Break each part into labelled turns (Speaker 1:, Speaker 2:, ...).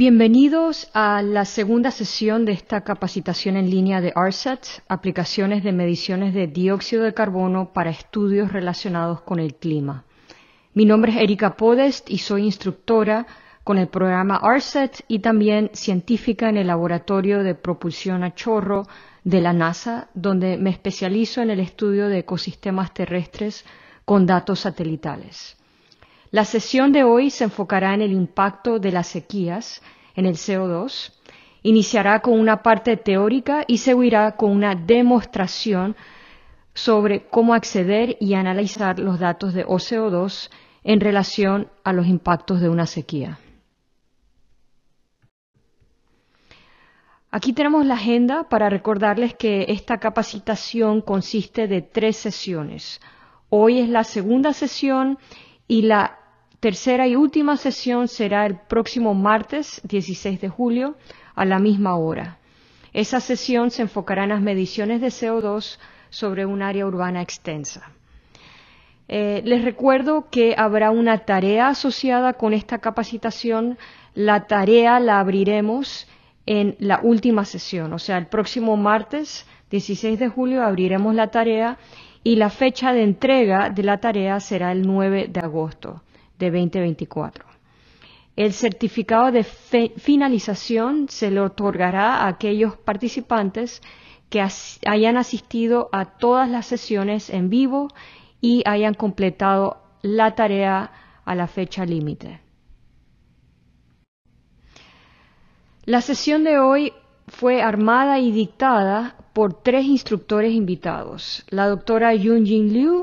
Speaker 1: Bienvenidos a la segunda sesión de esta capacitación en línea de ARSET, aplicaciones de mediciones de dióxido de carbono para estudios relacionados con el clima. Mi nombre es Erika Podest y soy instructora con el programa ARSET y también científica en el Laboratorio de Propulsión a Chorro de la NASA, donde me especializo en el estudio de ecosistemas terrestres con datos satelitales. La sesión de hoy se enfocará en el impacto de las sequías en el CO2. Iniciará con una parte teórica y seguirá con una demostración sobre cómo acceder y analizar los datos de OCO2 en relación a los impactos de una sequía. Aquí tenemos la agenda para recordarles que esta capacitación consiste de tres sesiones. Hoy es la segunda sesión y la tercera y última sesión será el próximo martes 16 de julio a la misma hora. Esa sesión se enfocará en las mediciones de CO2 sobre un área urbana extensa. Eh, les recuerdo que habrá una tarea asociada con esta capacitación. La tarea la abriremos en la última sesión, o sea, el próximo martes 16 de julio abriremos la tarea y la fecha de entrega de la tarea será el 9 de agosto de 2024. El certificado de finalización se le otorgará a aquellos participantes que hayan asistido a todas las sesiones en vivo y hayan completado la tarea a la fecha límite. La sesión de hoy fue armada y dictada por tres instructores invitados, la doctora Yunjin Liu,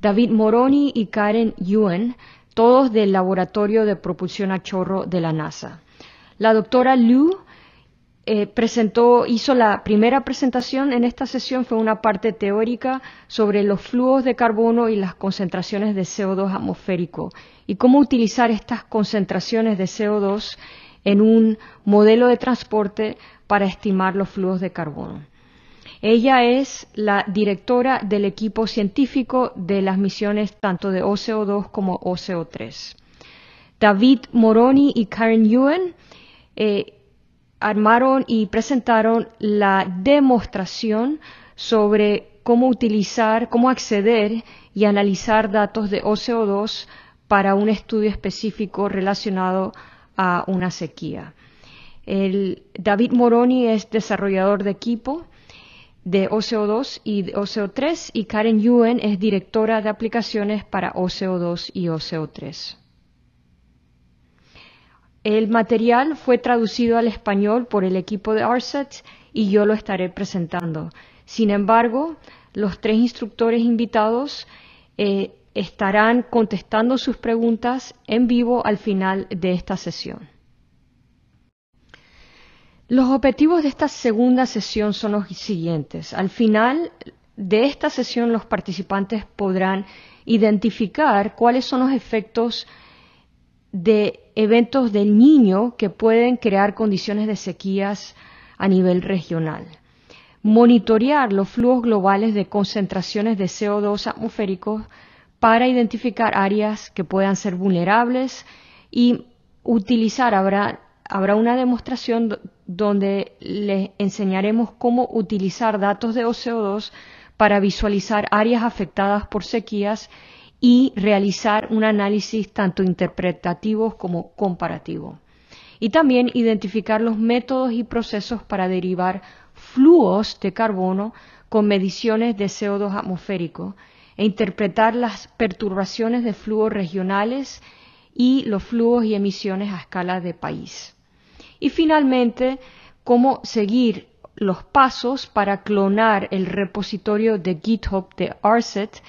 Speaker 1: David Moroni y Karen Yuen, todos del Laboratorio de Propulsión a Chorro de la NASA. La doctora Liu eh, presentó, hizo la primera presentación en esta sesión, fue una parte teórica sobre los flujos de carbono y las concentraciones de CO2 atmosférico y cómo utilizar estas concentraciones de CO2 en un modelo de transporte para estimar los flujos de carbono. Ella es la directora del equipo científico de las misiones tanto de OCO2 como OCO3. David Moroni y Karen Ewan eh, armaron y presentaron la demostración sobre cómo utilizar, cómo acceder y analizar datos de OCO2 para un estudio específico relacionado a una sequía. David Moroni es desarrollador de equipo de OCO2 y OCO3 y Karen Yuen es directora de aplicaciones para OCO2 y OCO3. El material fue traducido al español por el equipo de ARSET y yo lo estaré presentando. Sin embargo, los tres instructores invitados eh, estarán contestando sus preguntas en vivo al final de esta sesión. Los objetivos de esta segunda sesión son los siguientes. Al final de esta sesión los participantes podrán identificar cuáles son los efectos de eventos del niño que pueden crear condiciones de sequías a nivel regional. Monitorear los flujos globales de concentraciones de CO2 atmosféricos para identificar áreas que puedan ser vulnerables y utilizar, habrá habrá una demostración donde les enseñaremos cómo utilizar datos de OCO2 para visualizar áreas afectadas por sequías y realizar un análisis tanto interpretativo como comparativo. Y también identificar los métodos y procesos para derivar flujos de carbono con mediciones de CO2 atmosférico e interpretar las perturbaciones de flujos regionales y los flujos y emisiones a escala de país. Y finalmente, cómo seguir los pasos para clonar el repositorio de GitHub de ARSET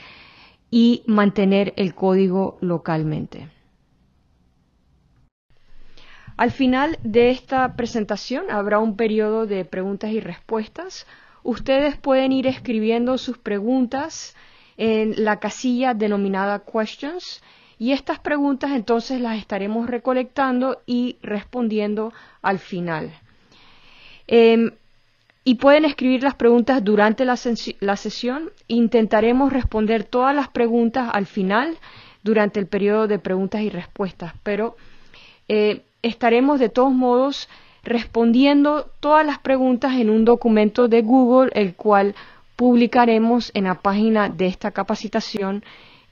Speaker 1: y mantener el código localmente. Al final de esta presentación habrá un periodo de preguntas y respuestas. Ustedes pueden ir escribiendo sus preguntas en la casilla denominada Questions y estas preguntas entonces las estaremos recolectando y respondiendo al final. Em, y pueden escribir las preguntas durante la, sesión. Intentaremos responder todas las preguntas al final durante el periodo de preguntas y respuestas, pero eh, estaremos de todos modos respondiendo todas las preguntas en un documento de Google, el cual publicaremos en la página de esta capacitación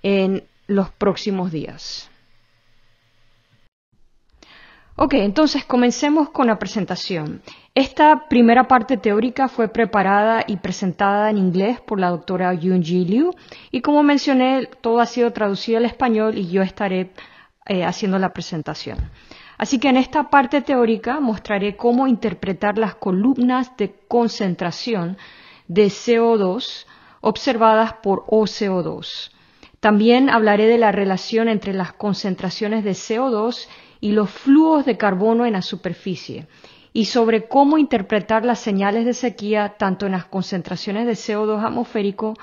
Speaker 1: en los próximos días. Ok, entonces comencemos con la presentación. Esta primera parte teórica fue preparada y presentada en inglés por la doctora Yunji Liu y como mencioné, todo ha sido traducido al español y yo estaré eh, haciendo la presentación. Así que en esta parte teórica mostraré cómo interpretar las columnas de concentración de CO2 observadas por OCO2. También hablaré de la relación entre las concentraciones de CO2 y los flujos de carbono en la superficie y sobre cómo interpretar las señales de sequía tanto en las concentraciones de CO2 atmosférico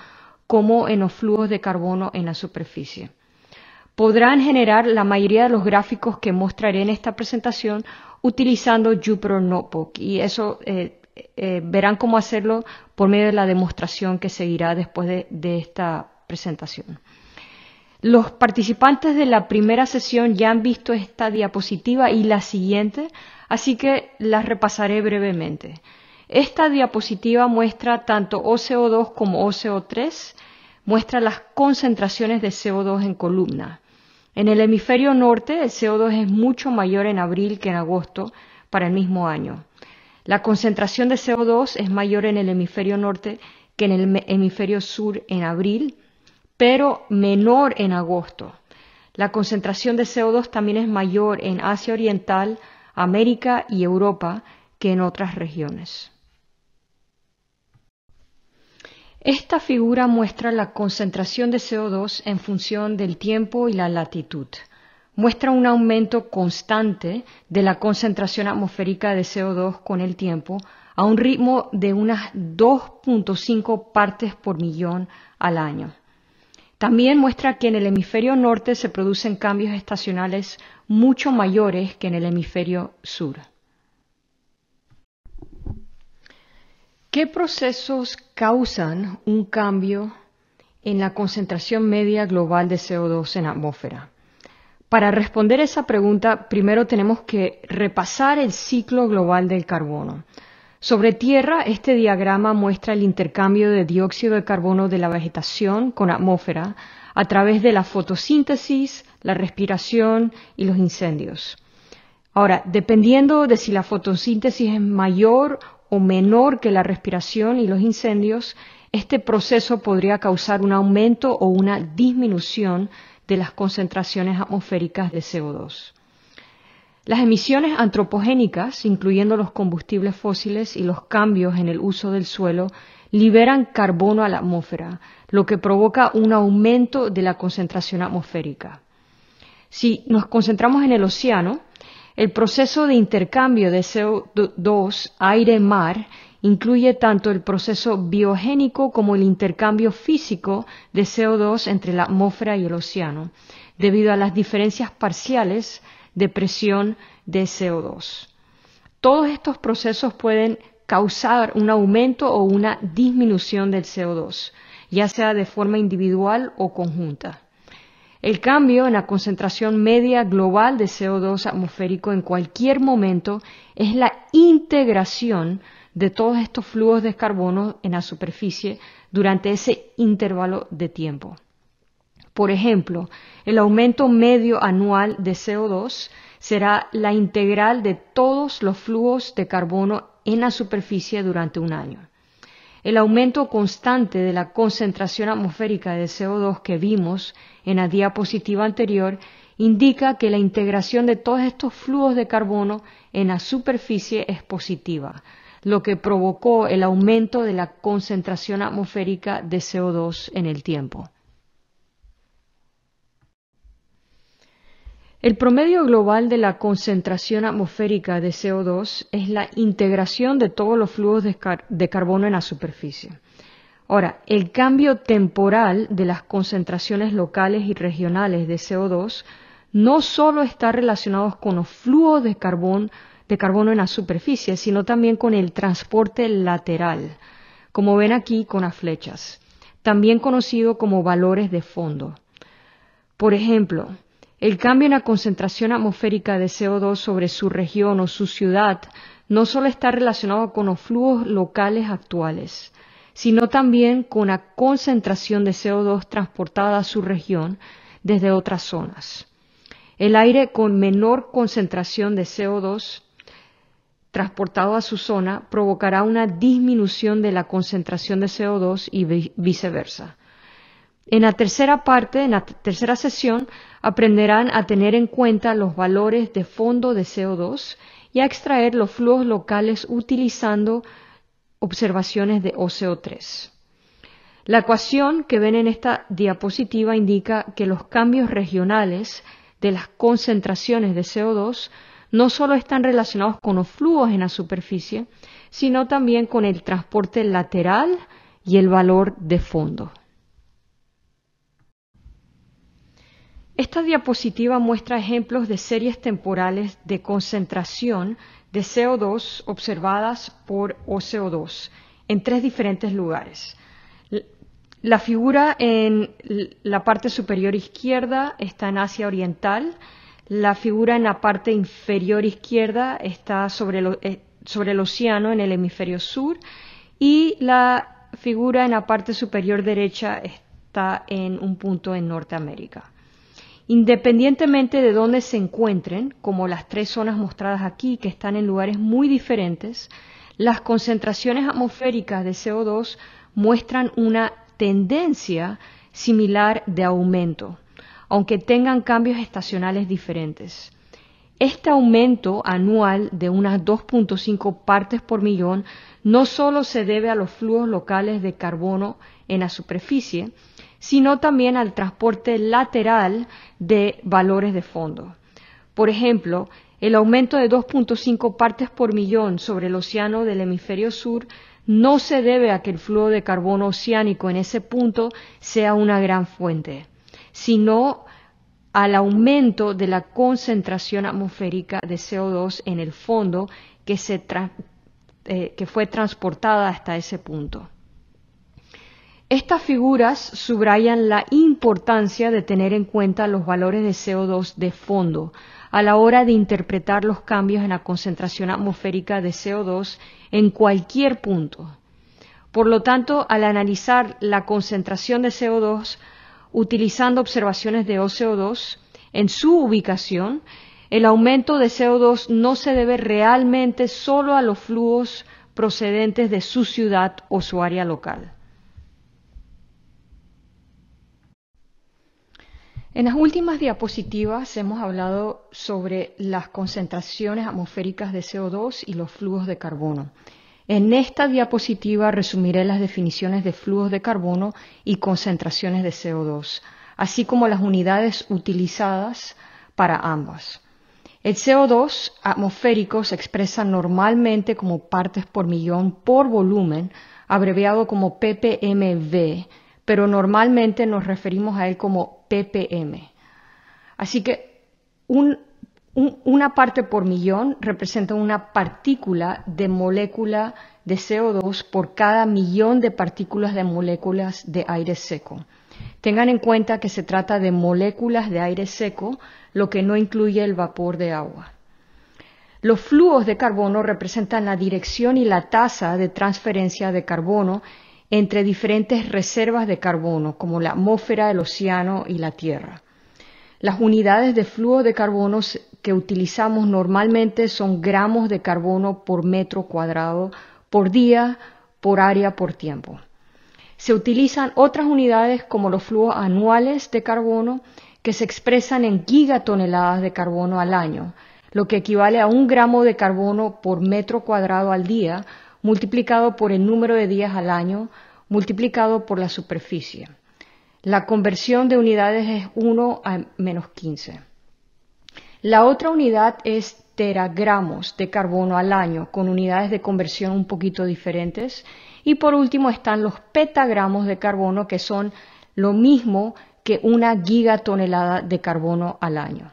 Speaker 1: como en los flujos de carbono en la superficie podrán generar la mayoría de los gráficos que mostraré en esta presentación utilizando Jupyter Notebook y eso eh, eh, verán cómo hacerlo por medio de la demostración que seguirá después de, de esta presentación. Los participantes de la primera sesión ya han visto esta diapositiva y la siguiente, así que las repasaré brevemente. Esta diapositiva muestra tanto OCO2 como OCO3, muestra las concentraciones de CO2 en columna. En el hemisferio norte, el CO2 es mucho mayor en abril que en agosto para el mismo año. La concentración de CO2 es mayor en el hemisferio norte que en el hemisferio sur en abril, pero menor en agosto. La concentración de CO2 también es mayor en Asia Oriental, América y Europa que en otras regiones. Esta figura muestra la concentración de CO2 en función del tiempo y la latitud. Muestra un aumento constante de la concentración atmosférica de CO2 con el tiempo a un ritmo de unas 2.5 partes por millón al año. También muestra que en el hemisferio norte se producen cambios estacionales mucho mayores que en el hemisferio sur. ¿Qué procesos causan un cambio en la concentración media global de CO2 en la atmósfera? Para responder esa pregunta, primero tenemos que repasar el ciclo global del carbono. Sobre Tierra, este diagrama muestra el intercambio de dióxido de carbono de la vegetación con atmósfera a través de la fotosíntesis, la respiración y los incendios. Ahora, dependiendo de si la fotosíntesis es mayor o menor que la respiración y los incendios, este proceso podría causar un aumento o una disminución de las concentraciones atmosféricas de CO2. Las emisiones antropogénicas, incluyendo los combustibles fósiles y los cambios en el uso del suelo, liberan carbono a la atmósfera, lo que provoca un aumento de la concentración atmosférica. Si nos concentramos en el océano, el proceso de intercambio de CO2 aire-mar incluye tanto el proceso biogénico como el intercambio físico de CO2 entre la atmósfera y el océano, debido a las diferencias parciales de presión de CO2. Todos estos procesos pueden causar un aumento o una disminución del CO2, ya sea de forma individual o conjunta. El cambio en la concentración media global de CO2 atmosférico en cualquier momento es la integración de todos estos flujos de carbono en la superficie durante ese intervalo de tiempo. Por ejemplo, el aumento medio anual de CO2 será la integral de todos los flujos de carbono en la superficie durante un año. El aumento constante de la concentración atmosférica de CO2 que vimos en la diapositiva anterior indica que la integración de todos estos flujos de carbono en la superficie es positiva, lo que provocó el aumento de la concentración atmosférica de CO2 en el tiempo. El promedio global de la concentración atmosférica de CO2 es la integración de todos los flujos de, carbono en la superficie. Ahora, el cambio temporal de las concentraciones locales y regionales de CO2 no solo está relacionado con los flujos de, de carbono en la superficie, sino también con el transporte lateral, como ven aquí con las flechas, también conocido como valores de fondo. Por ejemplo, el cambio en la concentración atmosférica de CO2 sobre su región o su ciudad no solo está relacionado con los flujos locales actuales, sino también con la concentración de CO2 transportada a su región desde otras zonas. El aire con menor concentración de CO2 transportado a su zona provocará una disminución de la concentración de CO2 y viceversa. En la tercera parte, en la tercera sesión, aprenderán a tener en cuenta los valores de fondo de CO2 y a extraer los flujos locales utilizando observaciones de OCO3. La ecuación que ven en esta diapositiva indica que los cambios regionales de las concentraciones de CO2 no solo están relacionados con los flujos en la superficie, sino también con el transporte lateral y el valor de fondo. Esta diapositiva muestra ejemplos de series temporales de concentración de CO2 observadas por OCO2 en tres diferentes lugares. La figura en la parte superior izquierda está en Asia Oriental, la figura en la parte inferior izquierda está sobre, eh, sobre el océano en el hemisferio sur y la figura en la parte superior derecha está en un punto en Norteamérica. Independientemente de dónde se encuentren, como las tres zonas mostradas aquí, que están en lugares muy diferentes, las concentraciones atmosféricas de CO2 muestran una tendencia similar de aumento, aunque tengan cambios estacionales diferentes. Este aumento anual de unas 2.5 partes por millón no solo se debe a los flujos locales de carbono en la superficie, sino también al transporte lateral de valores de fondo. Por ejemplo, el aumento de 2.5 partes por millón sobre el océano del hemisferio sur no se debe a que el flujo de carbono oceánico en ese punto sea una gran fuente, sino al aumento de la concentración atmosférica de CO2 en el fondo que, eh, que fue transportada hasta ese punto. Estas figuras subrayan la importancia de tener en cuenta los valores de CO2 de fondo a la hora de interpretar los cambios en la concentración atmosférica de CO2 en cualquier punto. Por lo tanto, al analizar la concentración de CO2 utilizando observaciones de OCO2 en su ubicación, el aumento de CO2 no se debe realmente solo a los flujos procedentes de su ciudad o su área local. En las últimas diapositivas hemos hablado sobre las concentraciones atmosféricas de CO2 y los flujos de carbono. En esta diapositiva resumiré las definiciones de flujos de carbono y concentraciones de CO2, así como las unidades utilizadas para ambas. El CO2 atmosférico se expresa normalmente como partes por millón por volumen, abreviado como ppmv, pero normalmente nos referimos a él como ppm. Así que una parte por millón representa una partícula de molécula de CO2 por cada millón de partículas de moléculas de aire seco. Tengan en cuenta que se trata de moléculas de aire seco, lo que no incluye el vapor de agua. Los flujos de carbono representan la dirección y la tasa de transferencia de carbono entre diferentes reservas de carbono, como la atmósfera, el océano y la Tierra. Las unidades de flujo de carbono que utilizamos normalmente son gramos de carbono por metro cuadrado por día, por área, por tiempo. Se utilizan otras unidades como los flujos anuales de carbono que se expresan en gigatoneladas de carbono al año, lo que equivale a un gramo de carbono por metro cuadrado al día multiplicado por el número de días al año, multiplicado por la superficie. La conversión de unidades es 1 a menos 15. La otra unidad es teragramos de carbono al año, con unidades de conversión un poquito diferentes. Y por último están los petagramos de carbono, que son lo mismo que una gigatonelada de carbono al año.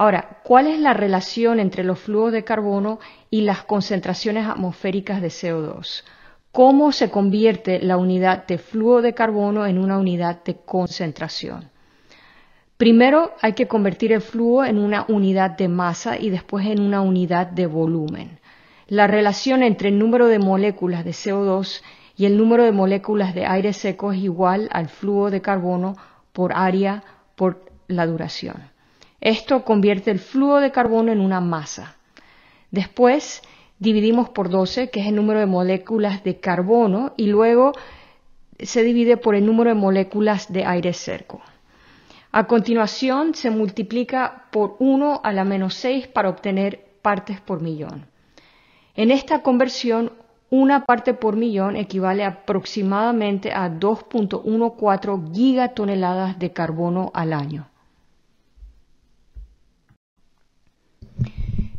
Speaker 1: Ahora, ¿cuál es la relación entre los flujos de carbono y las concentraciones atmosféricas de CO2? ¿Cómo se convierte la unidad de flujo de carbono en una unidad de concentración? Primero hay que convertir el flujo en una unidad de masa y después en una unidad de volumen. La relación entre el número de moléculas de CO2 y el número de moléculas de aire seco es igual al flujo de carbono por área por la duración. Esto convierte el flujo de carbono en una masa. Después dividimos por 12, que es el número de moléculas de carbono, y luego se divide por el número de moléculas de aire seco. A continuación se multiplica por 1 a la menos 6 para obtener partes por millón. En esta conversión, una parte por millón equivale aproximadamente a 2.14 gigatoneladas de carbono al año.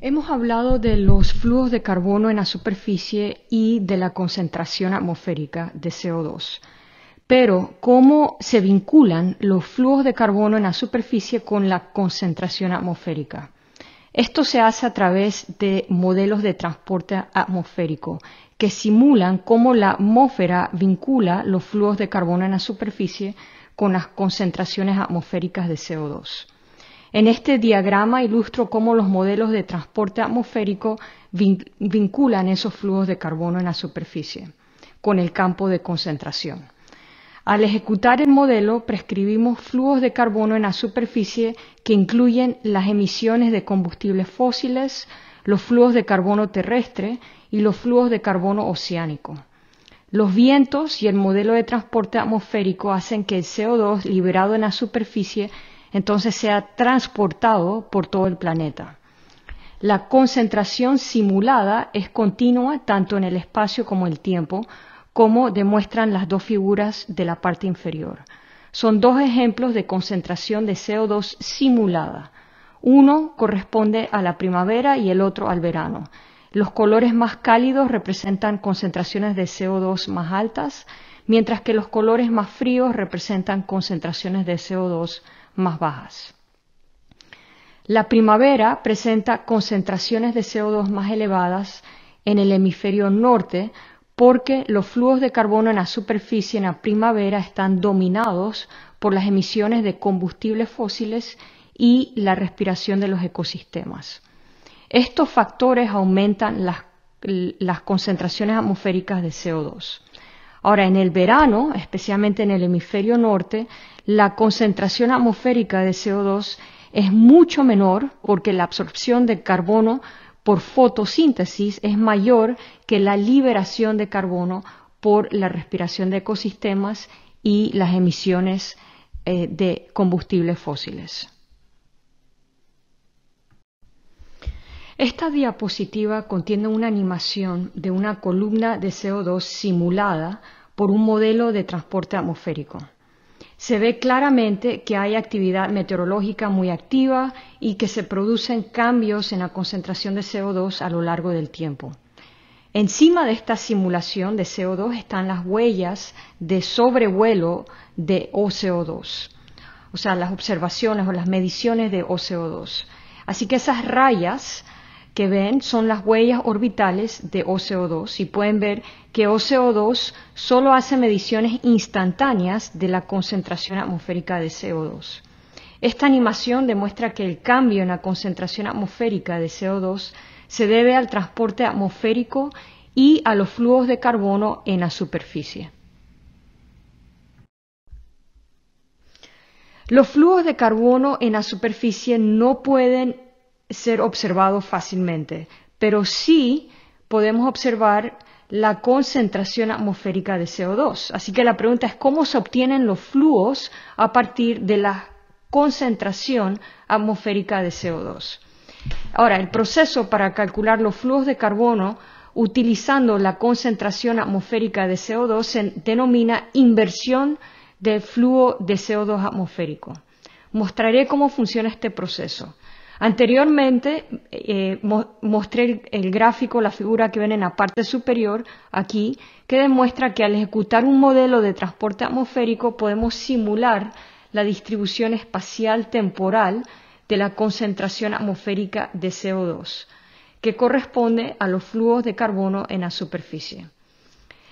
Speaker 1: Hemos hablado de los flujos de carbono en la superficie y de la concentración atmosférica de CO2. Pero, ¿cómo se vinculan los flujos de carbono en la superficie con la concentración atmosférica? Esto se hace a través de modelos de transporte atmosférico que simulan cómo la atmósfera vincula los flujos de carbono en la superficie con las concentraciones atmosféricas de CO2. En este diagrama ilustro cómo los modelos de transporte atmosférico vinculan esos flujos de carbono en la superficie con el campo de concentración. Al ejecutar el modelo, prescribimos flujos de carbono en la superficie que incluyen las emisiones de combustibles fósiles, los flujos de carbono terrestre y los flujos de carbono oceánico. Los vientos y el modelo de transporte atmosférico hacen que el CO2 liberado en la superficie entonces sea transportado por todo el planeta. La concentración simulada es continua tanto en el espacio como el tiempo, como demuestran las dos figuras de la parte inferior. Son dos ejemplos de concentración de CO2 simulada. Uno corresponde a la primavera y el otro al verano. Los colores más cálidos representan concentraciones de CO2 más altas, mientras que los colores más fríos representan concentraciones de CO2 más bajas. La primavera presenta concentraciones de CO2 más elevadas en el hemisferio norte, porque los flujos de carbono en la superficie en la primavera están dominados por las emisiones de combustibles fósiles y la respiración de los ecosistemas. Estos factores aumentan las, concentraciones atmosféricas de CO2. Ahora, en el verano, especialmente en el hemisferio norte, la concentración atmosférica de CO2 es mucho menor porque la absorción de carbono por fotosíntesis es mayor que la liberación de carbono por la respiración de ecosistemas y las emisiones eh, de combustibles fósiles. Esta diapositiva contiene una animación de una columna de CO2 simulada por un modelo de transporte atmosférico se ve claramente que hay actividad meteorológica muy activa y que se producen cambios en la concentración de CO2 a lo largo del tiempo. Encima de esta simulación de CO2 están las huellas de sobrevuelo de OCO2, o sea, las observaciones o las mediciones de OCO2. Así que esas rayas que ven son las huellas orbitales de OCO2 y pueden ver que OCO2 solo hace mediciones instantáneas de la concentración atmosférica de CO2. Esta animación demuestra que el cambio en la concentración atmosférica de CO2 se debe al transporte atmosférico y a los flujos de carbono en la superficie. Los flujos de carbono en la superficie no pueden ser observado fácilmente, pero sí podemos observar la concentración atmosférica de CO2. Así que la pregunta es cómo se obtienen los flujos a partir de la concentración atmosférica de CO2. Ahora, el proceso para calcular los flujos de carbono utilizando la concentración atmosférica de CO2 se denomina inversión del flujo de CO2 atmosférico. Mostraré cómo funciona este proceso. Anteriormente eh, mostré el, gráfico, la figura que ven en la parte superior aquí, que demuestra que al ejecutar un modelo de transporte atmosférico podemos simular la distribución espacial temporal de la concentración atmosférica de CO2, que corresponde a los flujos de carbono en la superficie.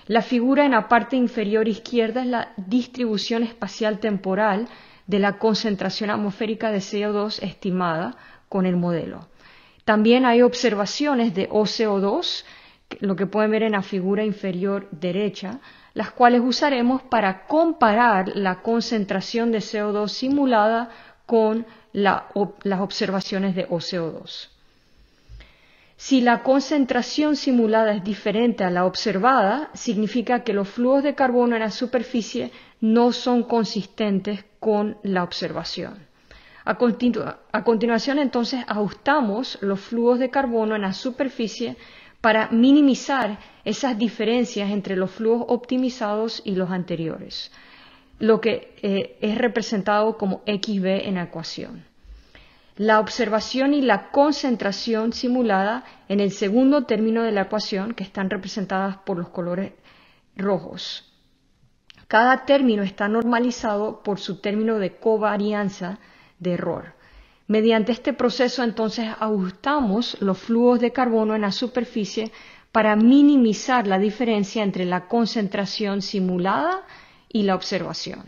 Speaker 1: La figura en la parte inferior izquierda es la distribución espacial temporal de la concentración atmosférica de CO2 estimada con el modelo. También hay observaciones de OCO2, lo que pueden ver en la figura inferior derecha, las cuales usaremos para comparar la concentración de CO2 simulada con las observaciones de OCO2. Si la concentración simulada es diferente a la observada, significa que los flujos de carbono en la superficie no son consistentes con la observación. A, continuación, entonces, ajustamos los flujos de carbono en la superficie para minimizar esas diferencias entre los flujos optimizados y los anteriores, lo que eh, es representado como XB en la ecuación. La observación y la concentración simulada en el segundo término de la ecuación, que están representadas por los colores rojos. Cada término está normalizado por su término de covarianza de error. Mediante este proceso entonces ajustamos los flujos de carbono en la superficie para minimizar la diferencia entre la concentración simulada y la observación.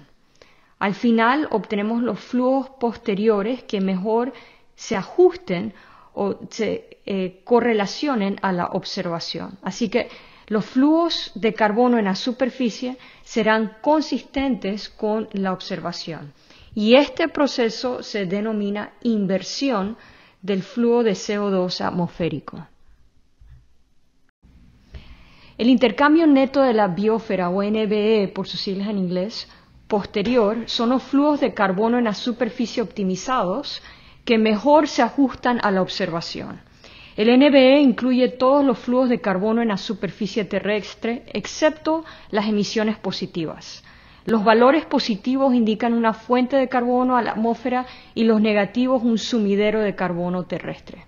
Speaker 1: Al final obtenemos los flujos posteriores que mejor se ajusten o se eh, correlacionen a la observación. Así que los flujos de carbono en la superficie serán consistentes con la observación. Y este proceso se denomina inversión del flujo de CO2 atmosférico. El intercambio neto de la biosfera o NBE, por sus siglas en inglés, posterior, son los flujos de carbono en la superficie optimizados que mejor se ajustan a la observación. El NBE incluye todos los flujos de carbono en la superficie terrestre, excepto las emisiones positivas. Los valores positivos indican una fuente de carbono a la atmósfera y los negativos un sumidero de carbono terrestre.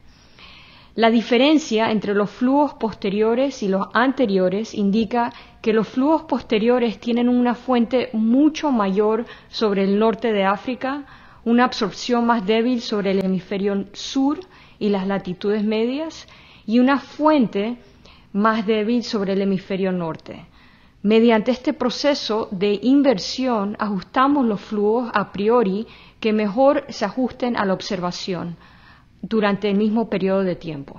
Speaker 1: La diferencia entre los flujos posteriores y los anteriores indica que los flujos posteriores tienen una fuente mucho mayor sobre el norte de África, una absorción más débil sobre el hemisferio sur y las latitudes medias y una fuente más débil sobre el hemisferio norte. Mediante este proceso de inversión ajustamos los flujos a priori que mejor se ajusten a la observación durante el mismo periodo de tiempo.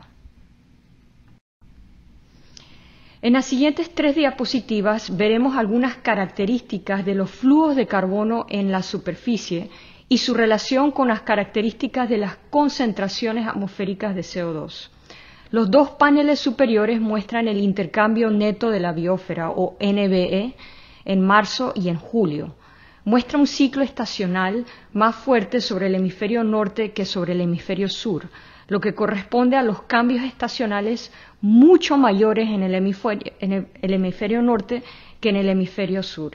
Speaker 1: En las siguientes tres diapositivas veremos algunas características de los flujos de carbono en la superficie y su relación con las características de las concentraciones atmosféricas de CO2. Los dos paneles superiores muestran el intercambio neto de la biosfera o NBE en marzo y en julio. Muestra un ciclo estacional más fuerte sobre el hemisferio norte que sobre el hemisferio sur, lo que corresponde a los cambios estacionales mucho mayores en el hemisferio, en el hemisferio norte que en el hemisferio sur.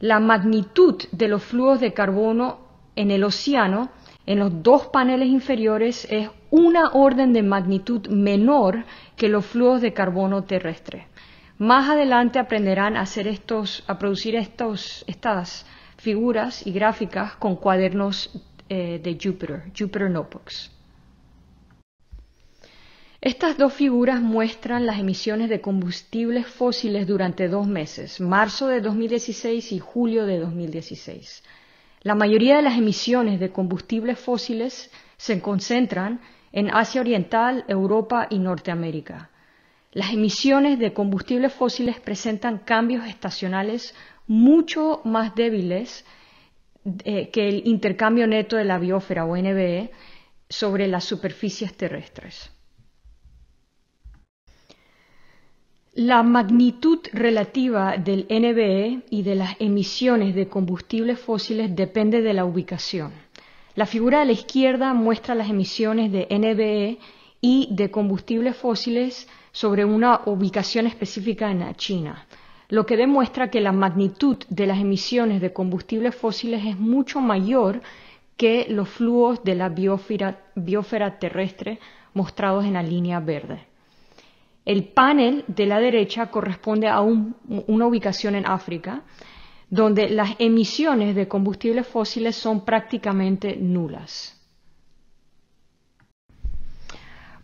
Speaker 1: La magnitud de los flujos de carbono en el océano en los dos paneles inferiores es una orden de magnitud menor que los flujos de carbono terrestre. Más adelante aprenderán a, hacer estos, a producir estos, estas figuras y gráficas con cuadernos eh, de Jupyter, Jupyter Notebooks. Estas dos figuras muestran las emisiones de combustibles fósiles durante dos meses, marzo de 2016 y julio de 2016. La mayoría de las emisiones de combustibles fósiles se concentran en Asia Oriental, Europa y Norteamérica. Las emisiones de combustibles fósiles presentan cambios estacionales mucho más débiles eh, que el intercambio neto de la biosfera o NBE sobre las superficies terrestres. La magnitud relativa del NBE y de las emisiones de combustibles fósiles depende de la ubicación. La figura de la izquierda muestra las emisiones de NBE y de combustibles fósiles sobre una ubicación específica en China, lo que demuestra que la magnitud de las emisiones de combustibles fósiles es mucho mayor que los flujos de la biosfera, terrestre mostrados en la línea verde. El panel de la derecha corresponde a una ubicación en África, donde las emisiones de combustibles fósiles son prácticamente nulas.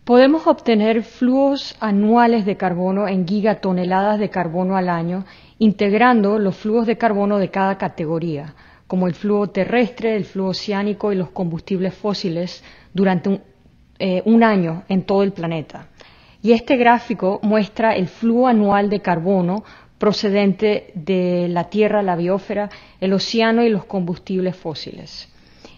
Speaker 1: Podemos obtener flujos anuales de carbono en gigatoneladas de carbono al año, integrando los flujos de carbono de cada categoría. como el flujo terrestre, el flujo oceánico y los combustibles fósiles durante eh, un, año en todo el planeta. Y este gráfico muestra el flujo anual de carbono procedente de la Tierra, la biosfera, el océano y los combustibles fósiles.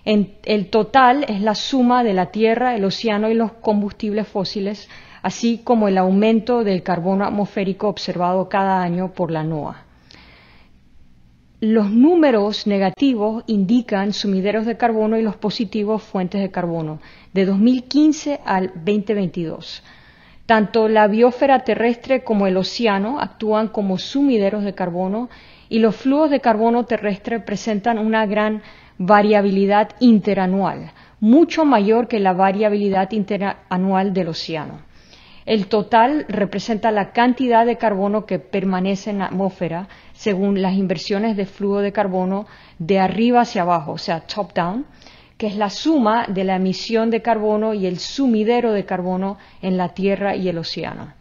Speaker 1: el total es la suma de la Tierra, el océano y los combustibles fósiles, así como el aumento del carbono atmosférico observado cada año por la NOAA. Los números negativos indican sumideros de carbono y los positivos fuentes de carbono de 2015 al 2022. Tanto la biosfera terrestre como el océano actúan como sumideros de carbono y los flujos de carbono terrestre presentan una gran variabilidad interanual, mucho mayor que la variabilidad interanual del océano. El total representa la cantidad de carbono que permanece en la atmósfera según las inversiones de flujo de carbono de arriba hacia abajo, o sea, top-down, que es la suma de la emisión de carbono y el sumidero de carbono en la Tierra y el océano.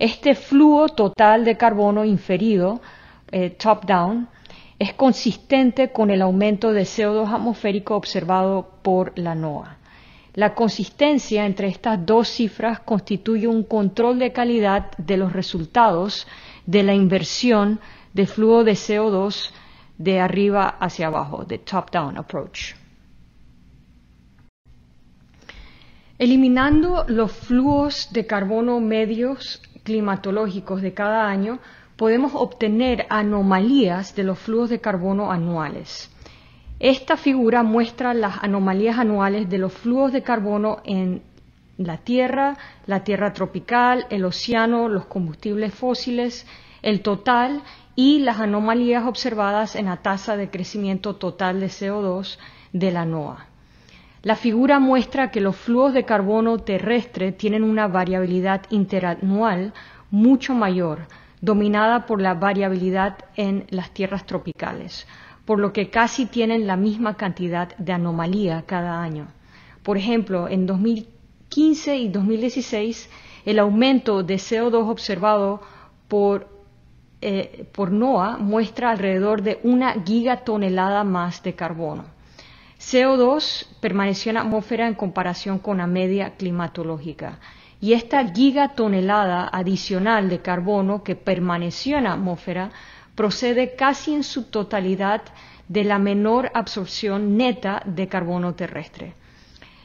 Speaker 1: Este flujo total de carbono inferido, eh, top-down, es consistente con el aumento de CO2 atmosférico observado por la NOAA. La consistencia entre estas dos cifras constituye un control de calidad de los resultados de la inversión de flujo de CO2 de arriba hacia abajo, de top-down approach. Eliminando los flujos de carbono medios climatológicos de cada año, podemos obtener anomalías de los flujos de carbono anuales. Esta figura muestra las anomalías anuales de los flujos de carbono en la Tierra, la Tierra tropical, el océano, los combustibles fósiles, el total y las anomalías observadas en la tasa de crecimiento total de CO2 de la NOAA. La figura muestra que los flujos de carbono terrestre tienen una variabilidad interanual mucho mayor, dominada por la variabilidad en las tierras tropicales por lo que casi tienen la misma cantidad de anomalía cada año. Por ejemplo, en 2015 y 2016, el aumento de CO2 observado por, eh, por NOAA muestra alrededor de una gigatonelada más de carbono. CO2 permaneció en la atmósfera en comparación con la media climatológica. Y esta gigatonelada adicional de carbono que permaneció en la atmósfera procede casi en su totalidad de la menor absorción neta de carbono terrestre.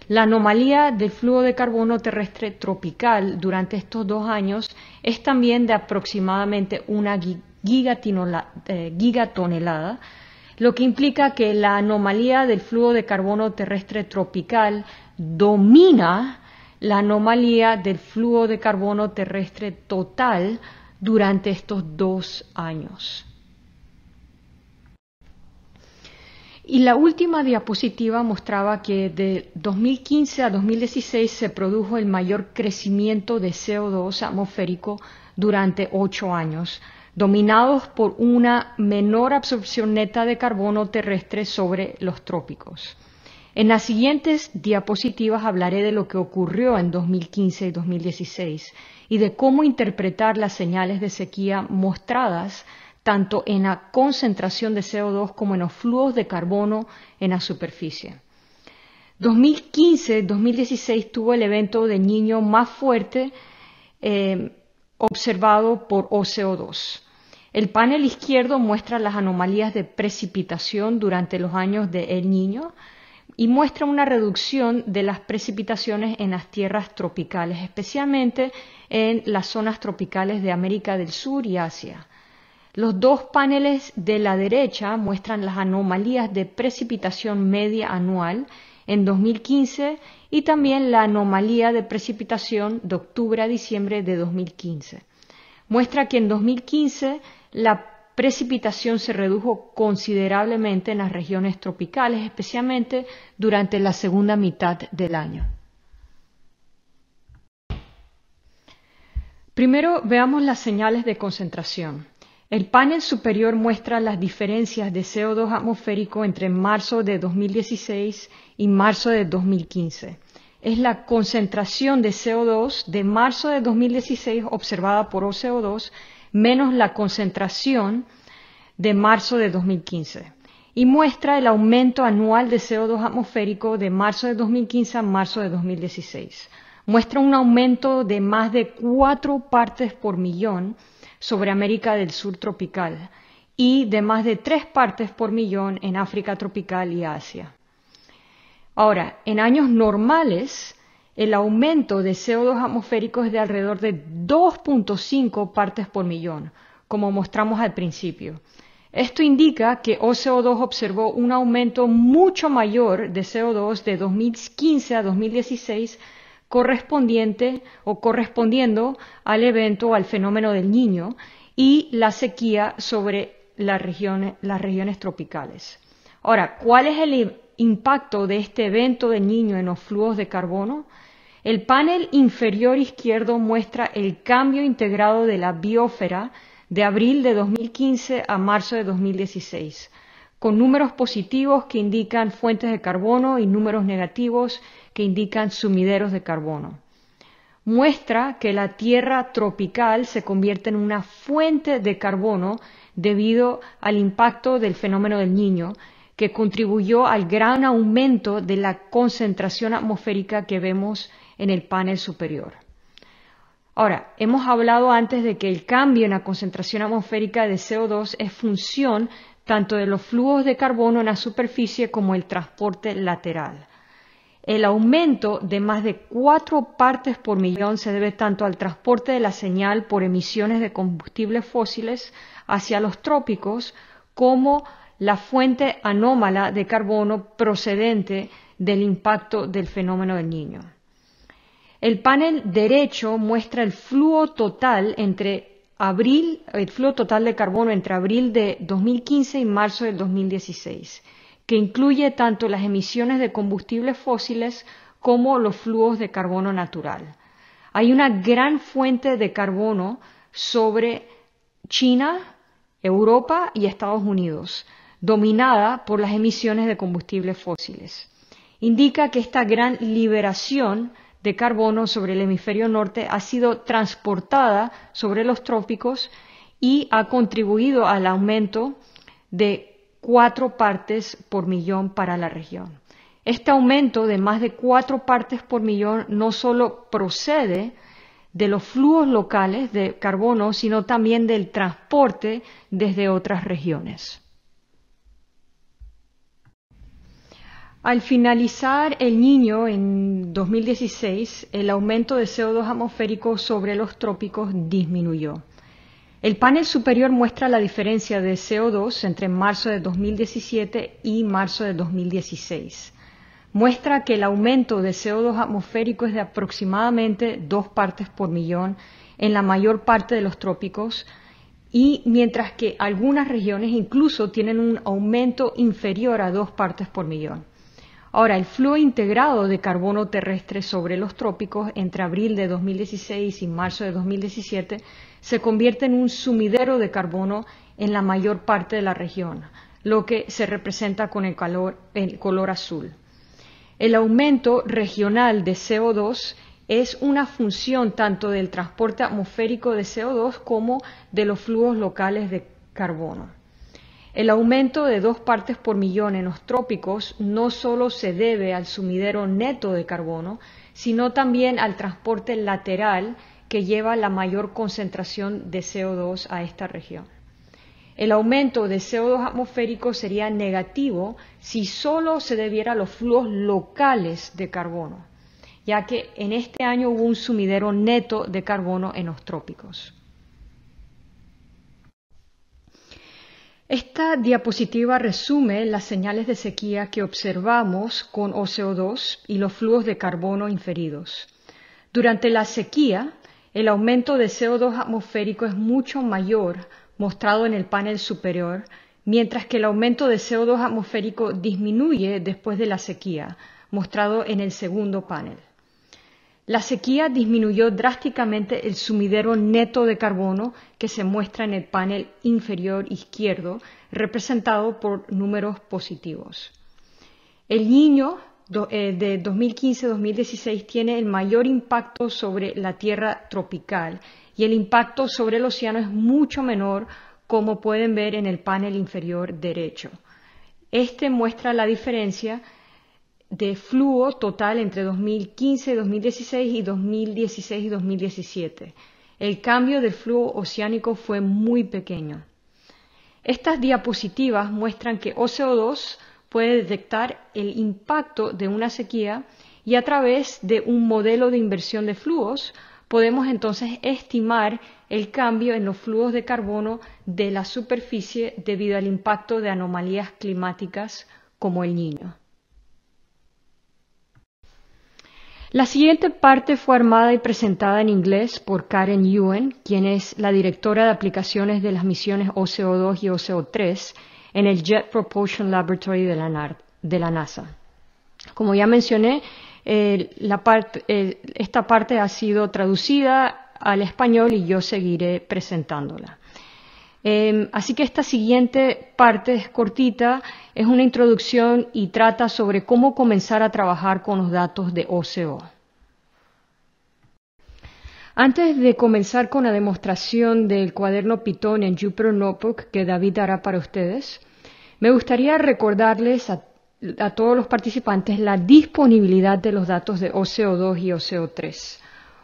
Speaker 1: La anomalía del flujo de carbono terrestre tropical durante estos dos años es también de aproximadamente una eh, gigatonelada, lo que implica que la anomalía del flujo de carbono terrestre tropical domina la anomalía del flujo de carbono terrestre total durante estos dos años. Y la última diapositiva mostraba que de 2015 a 2016 se produjo el mayor crecimiento de CO2 atmosférico durante ocho años, dominados por una menor absorción neta de carbono terrestre sobre los trópicos. En las siguientes diapositivas hablaré de lo que ocurrió en 2015 y 2016 y de cómo interpretar las señales de sequía mostradas tanto en la concentración de CO2 como en los flujos de carbono en la superficie. 2015-2016 tuvo el evento de niño más fuerte eh, observado por OCO2. El panel izquierdo muestra las anomalías de precipitación durante los años de El Niño, y muestra una reducción de las precipitaciones en las tierras tropicales, especialmente en las zonas tropicales de América del Sur y Asia. Los dos paneles de la derecha muestran las anomalías de precipitación media anual en 2015 y también la anomalía de precipitación de octubre a diciembre de 2015. Muestra que en 2015 la precipitación se redujo considerablemente en las regiones tropicales, especialmente durante la segunda mitad del año. Primero veamos las señales de concentración. El panel superior muestra las diferencias de CO2 atmosférico entre marzo de 2016 y marzo de 2015. Es la concentración de CO2 de marzo de 2016 observada por OCO2 menos la concentración de marzo de 2015. y muestra el aumento anual de CO2 atmosférico de marzo de 2015 a marzo de 2016. Muestra un aumento de más de cuatro partes por millón sobre América del Sur tropical y de más de tres partes por millón en África tropical y Asia. Ahora, en años normales, el aumento de CO2 atmosférico es de alrededor de 2.5 partes por millón, como mostramos al principio. Esto indica que OCO2 observó un aumento mucho mayor de CO2 de 2015 a 2016 correspondiente o correspondiendo al evento o al fenómeno del niño y la sequía sobre las regiones, tropicales. Ahora, ¿cuál es el impacto de este evento del niño en los flujos de carbono? El panel inferior izquierdo muestra el cambio integrado de la biosfera de abril de 2015 a marzo de 2016, con números positivos que indican fuentes de carbono y números negativos que indican sumideros de carbono. Muestra que la Tierra tropical se convierte en una fuente de carbono debido al impacto del fenómeno del niño, que contribuyó al gran aumento de la concentración atmosférica que vemos en el panel superior. Ahora, hemos hablado antes de que el cambio en la concentración atmosférica de CO2 es función tanto de los flujos de carbono en la superficie como el transporte lateral. El aumento de más de cuatro partes por millón se debe tanto al transporte de la señal por emisiones de combustibles fósiles hacia los trópicos como la fuente anómala de carbono procedente del impacto del fenómeno del niño. El panel derecho muestra el flujo total entre abril, el flujo total de carbono entre abril de 2015 y marzo del 2016, que incluye tanto las emisiones de combustibles fósiles como los flujos de carbono natural. Hay una gran fuente de carbono sobre China, Europa y Estados Unidos, dominada por las emisiones de combustibles fósiles. Indica que esta gran liberación de carbono sobre el hemisferio norte ha sido transportada sobre los trópicos y ha contribuido al aumento de cuatro partes por millón para la región. Este aumento de más de cuatro partes por millón no solo procede de los flujos locales de carbono, sino también del transporte desde otras regiones. Al finalizar el Niño en 2016, el aumento de CO2 atmosférico sobre los trópicos disminuyó. El panel superior muestra la diferencia de CO2 entre marzo de 2017 y marzo de 2016. Muestra que el aumento de CO2 atmosférico es de aproximadamente dos partes por millón en la mayor parte de los trópicos y mientras que algunas regiones incluso tienen un aumento inferior a dos partes por millón. Ahora, el flujo integrado de carbono terrestre sobre los trópicos entre abril de 2016 y marzo de 2017 se convierte en un sumidero de carbono en la mayor parte de la región, lo que se representa con el, color azul. El aumento regional de CO2 es una función tanto del transporte atmosférico de CO2 como de los flujos locales de carbono. El aumento de dos partes por millón en los trópicos no solo se debe al sumidero neto de carbono, sino también al transporte lateral que lleva la mayor concentración de CO2 a esta región. El aumento de CO2 atmosférico sería negativo si solo se debiera a los flujos locales de carbono, ya que en este año hubo un sumidero neto de carbono en los trópicos. Esta diapositiva resume las señales de sequía que observamos con OCO2 y los flujos de carbono inferidos. Durante la sequía, el aumento de CO2 atmosférico es mucho mayor, mostrado en el panel superior, mientras que el aumento de CO2 atmosférico disminuye después de la sequía, mostrado en el segundo panel. La sequía disminuyó drásticamente el sumidero neto de carbono que se muestra en el panel inferior izquierdo, representado por números positivos. El niño eh, de 2015-2016 tiene el mayor impacto sobre la Tierra tropical y el impacto sobre el océano es mucho menor, como pueden ver en el panel inferior derecho. Este muestra la diferencia de flujo total entre 2015, 2016 y 2016 y 2017. El cambio del flujo oceánico fue muy pequeño. Estas diapositivas muestran que OCO2 puede detectar el impacto de una sequía y a través de un modelo de inversión de flujos podemos entonces estimar el cambio en los flujos de carbono de la superficie debido al impacto de anomalías climáticas como el niño. La siguiente parte fue armada y presentada en inglés por Karen Ewan, quien es la directora de aplicaciones de las misiones OCO2 y OCO3 en el Jet Propulsion Laboratory de la, NASA. Como ya mencioné, esta parte ha sido traducida al español y yo seguiré presentándola. Em, así que esta siguiente parte es cortita, es una introducción y trata sobre cómo comenzar a trabajar con los datos de OCO. Antes de comenzar con la demostración del cuaderno Python en Jupyter Notebook que David hará para ustedes, me gustaría recordarles a a todos los participantes la disponibilidad de los datos de OCO2 y OCO3.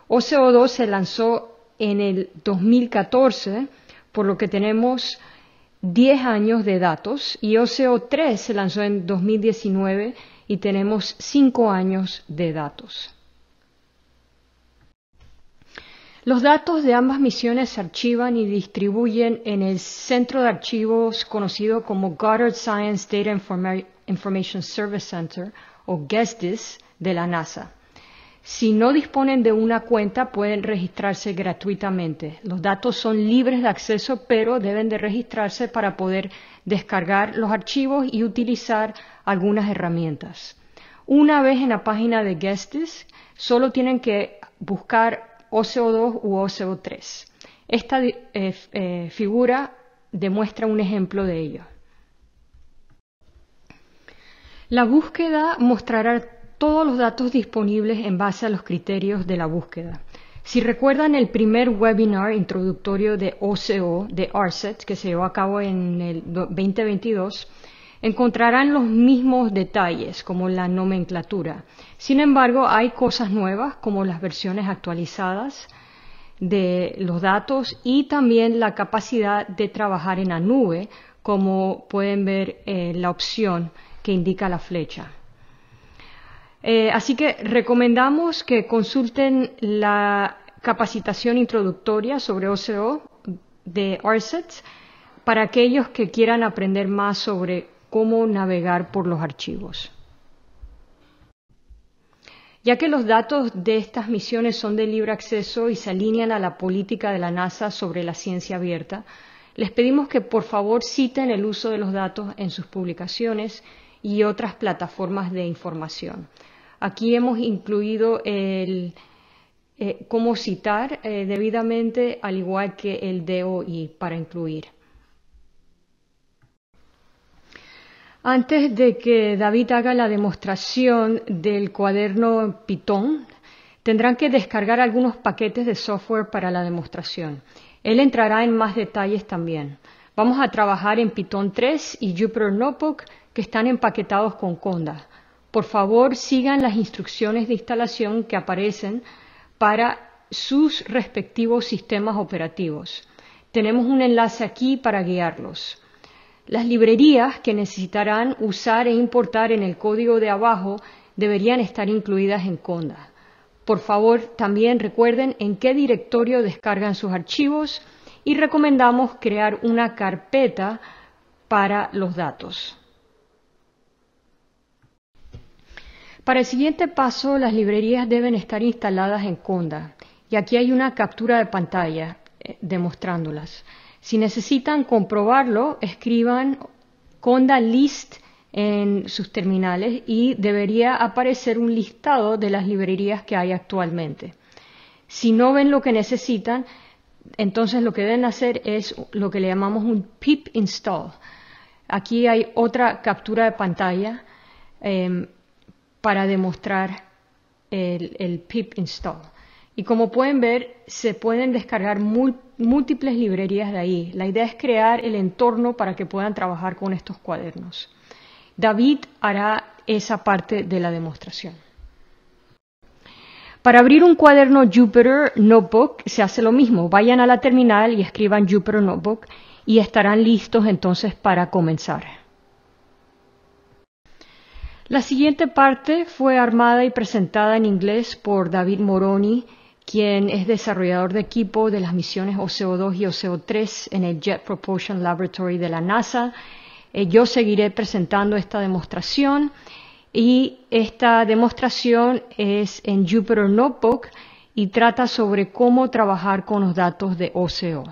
Speaker 1: OCO2 se lanzó en el 2014, por lo que tenemos 10 años de datos, y OCO3 se lanzó en 2019 y tenemos 5 años de datos. Los datos de ambas misiones se archivan y distribuyen en el centro de archivos conocido como Goddard Science Data Information Service Center o GESDIS de la NASA. Si no disponen de una cuenta, pueden registrarse gratuitamente. Los datos son libres de acceso, pero deben de registrarse para poder descargar los archivos y utilizar algunas herramientas. Una vez en la página de GESDIS, solo tienen que buscar OCO2 u OCO3. Esta eh, eh, figura demuestra un ejemplo de ello. La búsqueda mostrará todos los datos disponibles en base a los criterios de la búsqueda. Si recuerdan el primer webinar introductorio de OCO, de ARSET, que se llevó a cabo en el 2022, encontrarán los mismos detalles como la nomenclatura. Sin embargo, hay cosas nuevas como las versiones actualizadas de los datos y también la capacidad de trabajar en la nube, como pueden ver en la opción que indica la flecha. Eh, así que recomendamos que consulten la capacitación introductoria sobre OCO de ARSET para aquellos que quieran aprender más sobre cómo navegar por los archivos. Ya que los datos de estas misiones son de libre acceso y se alinean a la política de la NASA sobre la ciencia abierta, les pedimos que por favor citen el uso de los datos en sus publicaciones y otras plataformas de información. Aquí hemos incluido el eh, cómo citar eh, debidamente, al igual que el DOI para incluir. Antes de que David haga la demostración del cuaderno Python, tendrán que descargar algunos paquetes de software para la demostración. Él entrará en más detalles también. Vamos a trabajar en Python 3 y Jupyter Notebook que están empaquetados con Conda. Por favor, sigan las instrucciones de instalación que aparecen para sus respectivos sistemas operativos. Tenemos un enlace aquí para guiarlos. Las librerías que necesitarán usar e importar en el código de abajo deberían estar incluidas en Conda. Por favor, también recuerden en qué directorio descargan sus archivos y recomendamos crear una carpeta para los datos. Para el siguiente paso, las librerías deben estar instaladas en Conda. Y aquí hay una captura de pantalla eh, demostrándolas. Si necesitan comprobarlo, escriban Conda List en sus terminales y debería aparecer un listado de las librerías que hay actualmente. Si no ven lo que necesitan, entonces lo que deben hacer es lo que le llamamos un pip install. Aquí hay otra captura de pantalla. Em, para demostrar el, pip install. Y como pueden ver, se pueden descargar múltiples librerías de ahí. La idea es crear el entorno para que puedan trabajar con estos cuadernos. David hará esa parte de la demostración. Para abrir un cuaderno Jupyter Notebook se hace lo mismo. Vayan a la terminal y escriban Jupyter Notebook y estarán listos entonces para comenzar. La siguiente parte fue armada y presentada en inglés por David Moroni, quien es desarrollador de equipo de las misiones OCO2 y OCO3 en el Jet Propulsion Laboratory de la NASA. Eh, yo seguiré presentando esta demostración y esta demostración es en Jupyter Notebook y trata sobre cómo trabajar con los datos de OCO.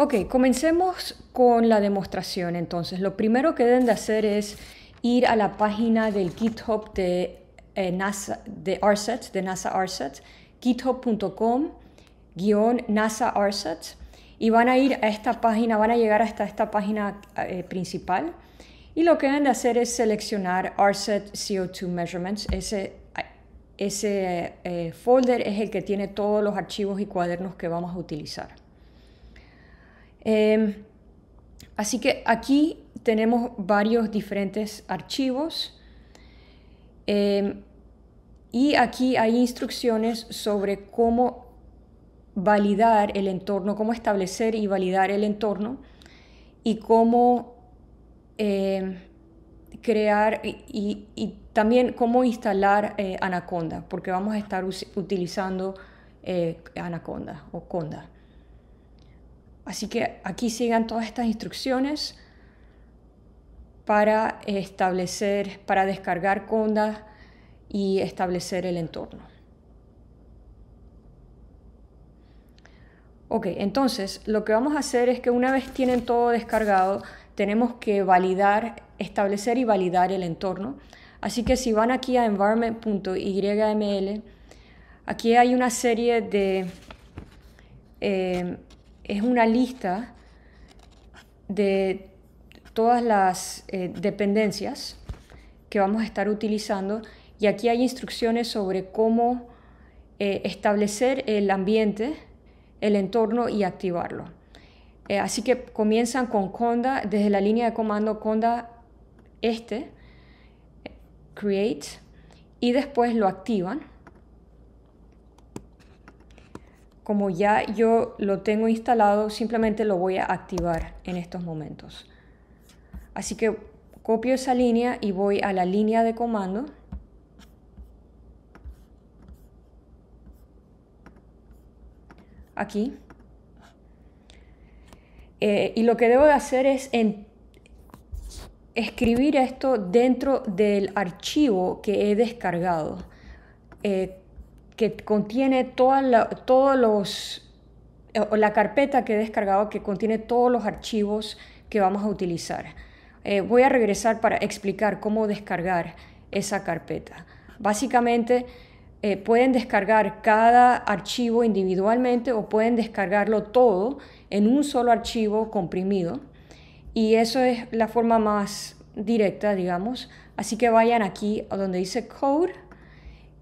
Speaker 1: Ok, comencemos con la demostración. Entonces, lo primero que deben de hacer es ir a la página del GitHub de eh, NASA, de ARSET, de NASA ARSET, github.com NASA ARSET, y van a ir a esta página, van a llegar hasta esta página eh, principal. Y lo que deben de hacer es seleccionar ARSET CO2 Measurements. Ese, ese eh, folder es el que tiene todos los archivos y cuadernos que vamos a utilizar. Em, así que aquí tenemos varios diferentes archivos em, y aquí hay instrucciones sobre cómo validar el entorno, cómo establecer y validar el entorno y cómo em, crear y, también cómo instalar eh, Anaconda, porque vamos a estar utilizando eh, Anaconda o Conda. Así que aquí sigan todas estas instrucciones para establecer, para descargar Conda y establecer el entorno. Ok, entonces lo que vamos a hacer es que una vez tienen todo descargado, tenemos que validar, establecer y validar el entorno. Así que si van aquí a environment.yml, aquí hay una serie de eh, es una lista de todas las eh, dependencias que vamos a estar utilizando y aquí hay instrucciones sobre cómo eh, establecer el ambiente, el entorno y activarlo. Eh, así que comienzan con Conda, desde la línea de comando Conda este, create, y después lo activan como ya yo lo tengo instalado, simplemente lo voy a activar en estos momentos. Así que copio esa línea y voy a la línea de comando. Aquí. Eh, y lo que debo de hacer es escribir esto dentro del archivo que he descargado. Eh, que contiene todos los, eh, la carpeta que he descargado que contiene todos los archivos que vamos a utilizar. Eh, voy a regresar para explicar cómo descargar esa carpeta. Básicamente eh, pueden descargar cada archivo individualmente o pueden descargarlo todo en un solo archivo comprimido y eso es la forma más directa, digamos. Así que vayan aquí donde dice Code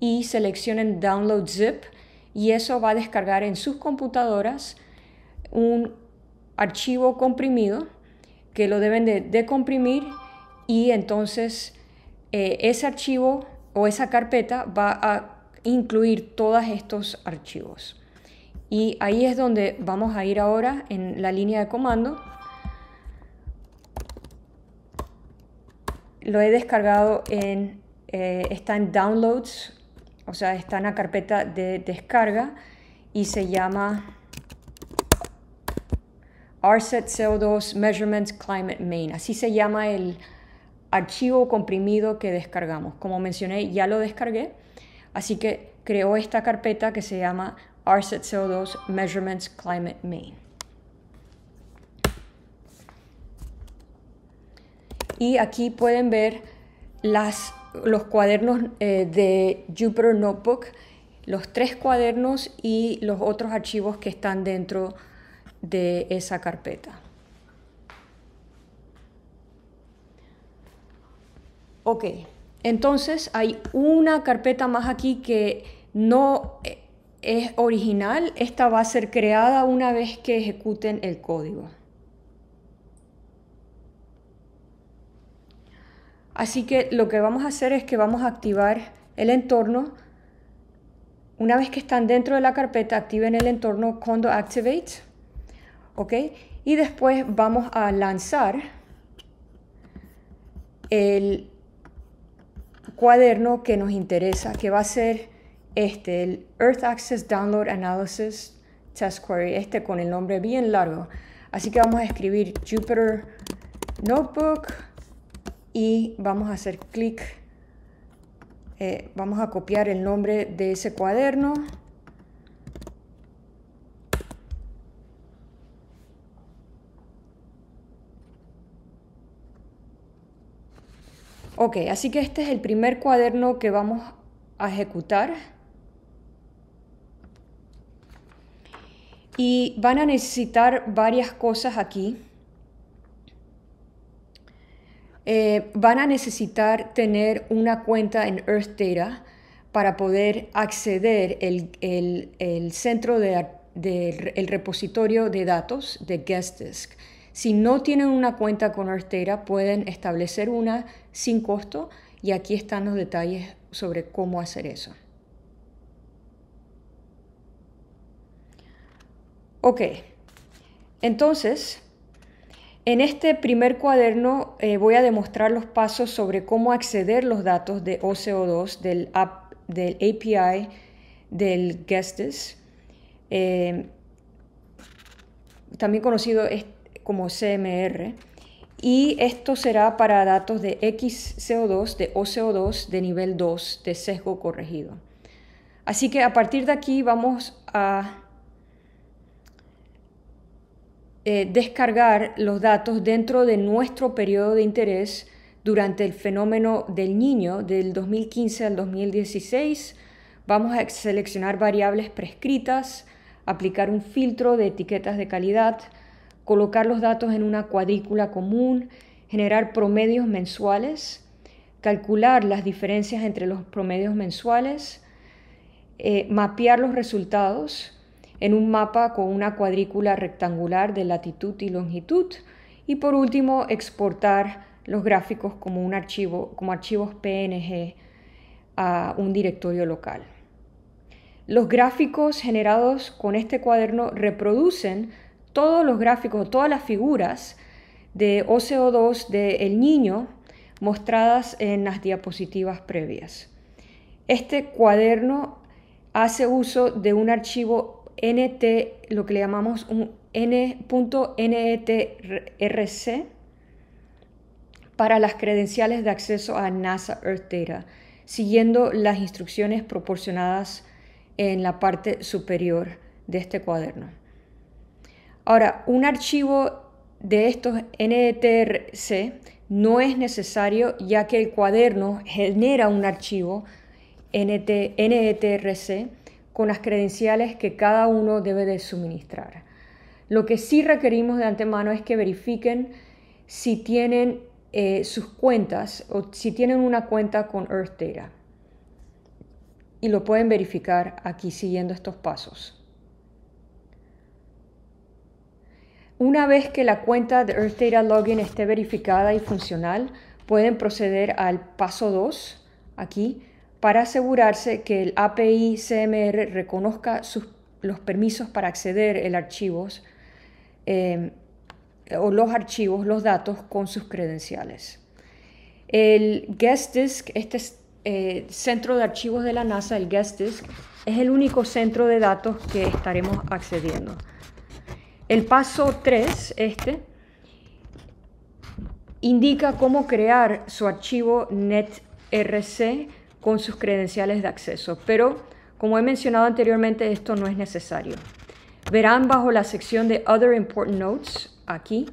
Speaker 1: y seleccionen Download Zip y eso va a descargar en sus computadoras un archivo comprimido que lo deben de decomprimir y entonces eh, ese archivo o esa carpeta va a incluir todos estos archivos. Y ahí es donde vamos a ir ahora en la línea de comando. Lo he descargado en, eh, está en Downloads o sea, está en la carpeta de descarga y se llama RSET CO2 Measurements Climate Main. Así se llama el archivo comprimido que descargamos. Como mencioné, ya lo descargué, así que creó esta carpeta que se llama RSET CO2 Measurements Climate Main. Y aquí pueden ver las los cuadernos eh, de Jupyter Notebook, los tres cuadernos y los otros archivos que están dentro de esa carpeta. Ok, entonces hay una carpeta más aquí que no eh, es original. Esta va a ser creada una vez que ejecuten el código. Así que lo que vamos a hacer es que vamos a activar el entorno. Una vez que están dentro de la carpeta, activen el entorno Condo Activate. ¿Ok? Y después vamos a lanzar el cuaderno que nos interesa, que va a ser este, el Earth Access Download Analysis Test Query, este con el nombre bien largo. Así que vamos a escribir Jupyter Notebook y vamos a hacer clic, eh, vamos a copiar el nombre de ese cuaderno. Ok, así que este es el primer cuaderno que vamos a ejecutar. Y van a necesitar varias cosas aquí. Eh, van a necesitar tener una cuenta en Earth Data para poder acceder el, el, centro del de, el repositorio de datos de GuestDisk. Si no tienen una cuenta con Earth Data, pueden establecer una sin costo y aquí están los detalles sobre cómo hacer eso. Ok, entonces, en este primer cuaderno eh, voy a demostrar los pasos sobre cómo acceder los datos de OCO2 del, API del Guestes, eh, también conocido como CMR, y esto será para datos de XCO2, de OCO2 de nivel 2 de sesgo corregido. Así que a partir de aquí vamos a eh, descargar los datos dentro de nuestro periodo de interés durante el fenómeno del niño del 2015 al 2016. Vamos a seleccionar variables prescritas, aplicar un filtro de etiquetas de calidad, colocar los datos en una cuadrícula común, generar promedios mensuales, calcular las diferencias entre los promedios mensuales, eh, mapear los resultados, en un mapa con una cuadrícula rectangular de latitud y longitud y por último exportar los gráficos como, un archivo, como archivos PNG a un directorio local. Los gráficos generados con este cuaderno reproducen todos los gráficos, todas las figuras de OCO2 del niño mostradas en las diapositivas previas. Este cuaderno hace uso de un archivo NT, lo que le llamamos un N.NETRC para las credenciales de acceso a NASA Earth Data, siguiendo las instrucciones proporcionadas en la parte superior de este cuaderno. Ahora, un archivo de estos NETRC no es necesario ya que el cuaderno genera un archivo NETRC con las credenciales que cada uno debe de suministrar. Lo que sí requerimos de antemano es que verifiquen si tienen eh, sus cuentas o si tienen una cuenta con Earth Data. Y lo pueden verificar aquí siguiendo estos pasos. Una vez que la cuenta de Earth Data Login esté verificada y funcional, pueden proceder al paso 2, aquí, para asegurarse que el API CMR reconozca los permisos para acceder el archivos eh, o los archivos, los datos con sus credenciales. El Guest Disk, este eh, centro de archivos de la NASA, el Guest Disk, es el único centro de datos que estaremos accediendo. El paso 3, este, indica cómo crear su archivo netrc con sus credenciales de acceso, pero como he mencionado anteriormente, esto no es necesario. Verán bajo la sección de Other Important Notes, aquí,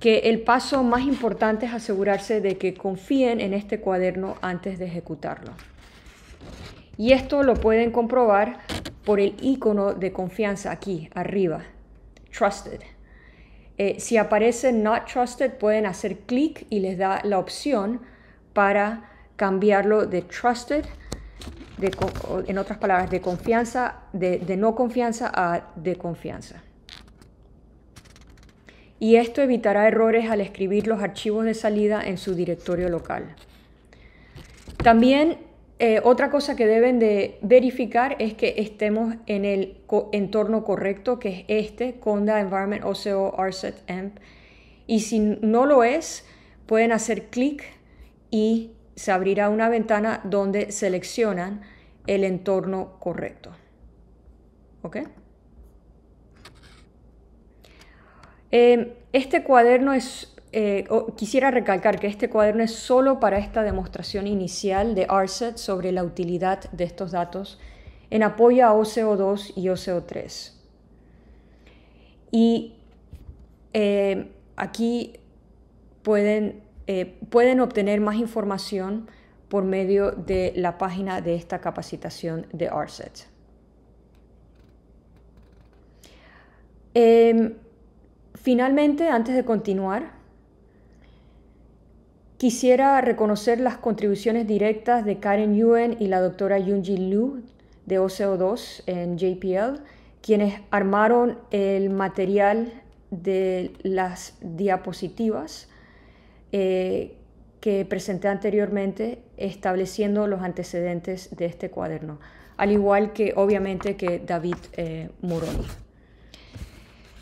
Speaker 1: que el paso más importante es asegurarse de que confíen en este cuaderno antes de ejecutarlo. Y esto lo pueden comprobar por el icono de confianza aquí arriba, Trusted. Eh, si aparece Not Trusted, pueden hacer clic y les da la opción para cambiarlo de trusted, en otras palabras, de confianza, de, no confianza a de confianza. Y esto evitará errores al escribir los archivos de salida en su directorio local. También eh, otra cosa que deben de verificar es que estemos en el entorno correcto, que es este, Conda Environment OCO RSET EMP. Y si no lo es, pueden hacer clic y se abrirá una ventana donde seleccionan el entorno correcto. ¿Ok? Em, este cuaderno es, eh, quisiera recalcar que este cuaderno es solo para esta demostración inicial de RSET sobre la utilidad de estos datos en apoyo a OCO2 y OCO3. Y em, aquí pueden eh, pueden obtener más información por medio de la página de esta capacitación de ARSET. Em, finalmente, antes de continuar, quisiera reconocer las contribuciones directas de Karen Yuen y la doctora Yunji Liu de OCO2 en JPL, quienes armaron el material de las diapositivas eh, que presenté anteriormente estableciendo los antecedentes de este cuaderno, al igual que obviamente que David eh, Moroni.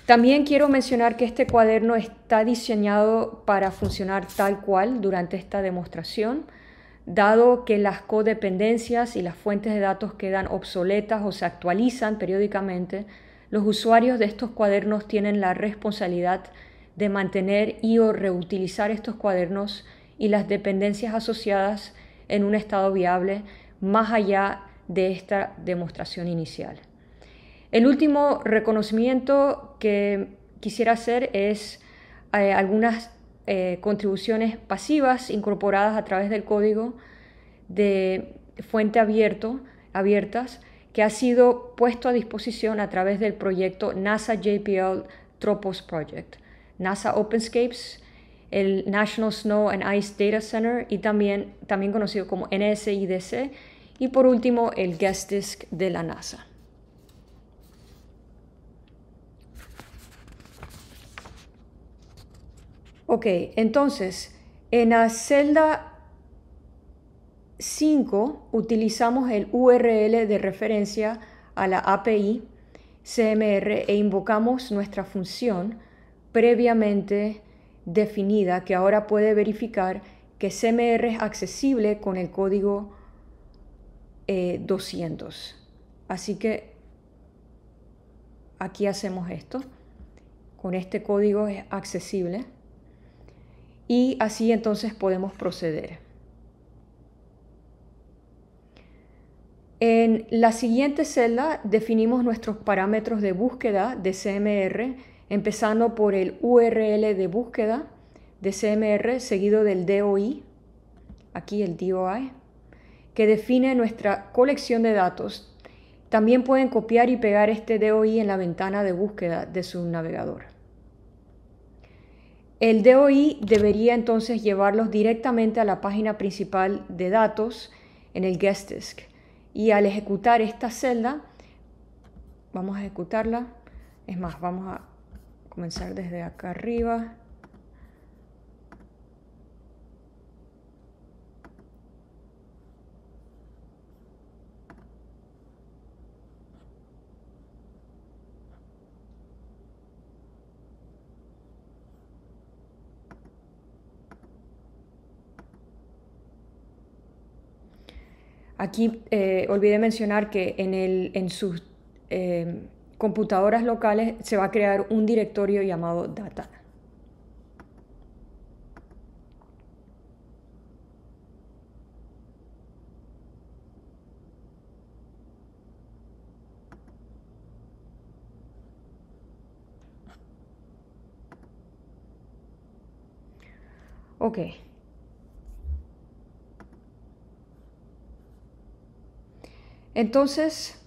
Speaker 1: También quiero mencionar que este cuaderno está diseñado para funcionar tal cual durante esta demostración, dado que las codependencias y las fuentes de datos quedan obsoletas o se actualizan periódicamente, los usuarios de estos cuadernos tienen la responsabilidad de mantener y o reutilizar estos cuadernos y las dependencias asociadas en un estado viable más allá de esta demostración inicial. El último reconocimiento que quisiera hacer es eh, algunas eh, contribuciones pasivas incorporadas a través del código de fuente abierto, abiertas que ha sido puesto a disposición a través del proyecto NASA JPL Tropos Project, NASA OpenScapes, el National Snow and Ice Data Center y también, también conocido como NSIDC, y por último el Guest Disk de la NASA. Ok, entonces, en la celda 5 utilizamos el URL de referencia a la API CMR e invocamos nuestra función previamente definida que ahora puede verificar que CMR es accesible con el código 200. Eh, Así que aquí hacemos esto. Con este código es accesible y así entonces podemos proceder. En la siguiente celda definimos nuestros parámetros de búsqueda de CMR, empezando por el URL de búsqueda de CMR seguido del DOI, aquí el DOI, que define nuestra colección de datos. También pueden copiar y pegar este DOI en la ventana de búsqueda de su navegador. El DOI debería entonces llevarlos directamente a la página principal de datos en el guest disk. Y al ejecutar esta celda, vamos a ejecutarla. Es más, vamos a comenzar desde acá arriba. Aquí eh, olvidé mencionar que en, en sus eh, computadoras locales se va a crear un directorio llamado data. Ok. Entonces,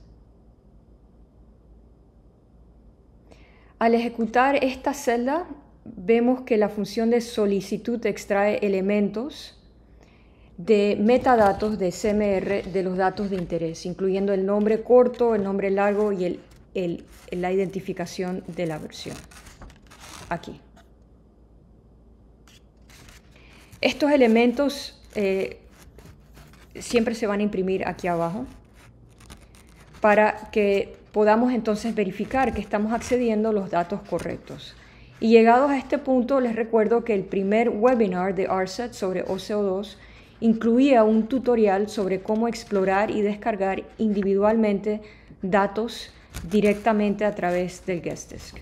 Speaker 1: al ejecutar esta celda, vemos que la función de solicitud extrae elementos de metadatos de CMR de los datos de interés, incluyendo el nombre corto, el nombre largo y la identificación de la versión. Aquí. Estos elementos eh, siempre se van a imprimir aquí abajo para que podamos entonces verificar que estamos accediendo a los datos correctos. Y llegados a este punto, les recuerdo que el primer webinar de ARSET sobre OCO2 incluía un tutorial sobre cómo explorar y descargar individualmente datos directamente a través del Guest Desk.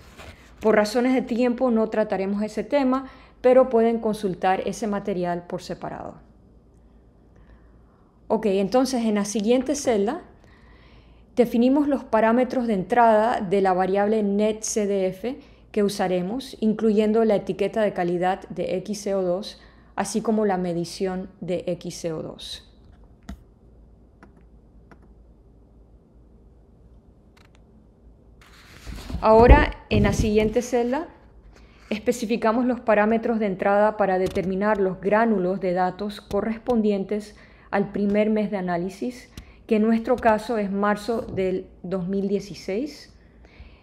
Speaker 1: Por razones de tiempo no trataremos ese tema, pero pueden consultar ese material por separado. Ok, entonces en la siguiente celda Definimos los parámetros de entrada de la variable netcdf que usaremos, incluyendo la etiqueta de calidad de XCO2, así como la medición de XCO2. Ahora, en la siguiente celda, especificamos los parámetros de entrada para determinar los gránulos de datos correspondientes al primer mes de análisis, que en nuestro caso es marzo del 2016.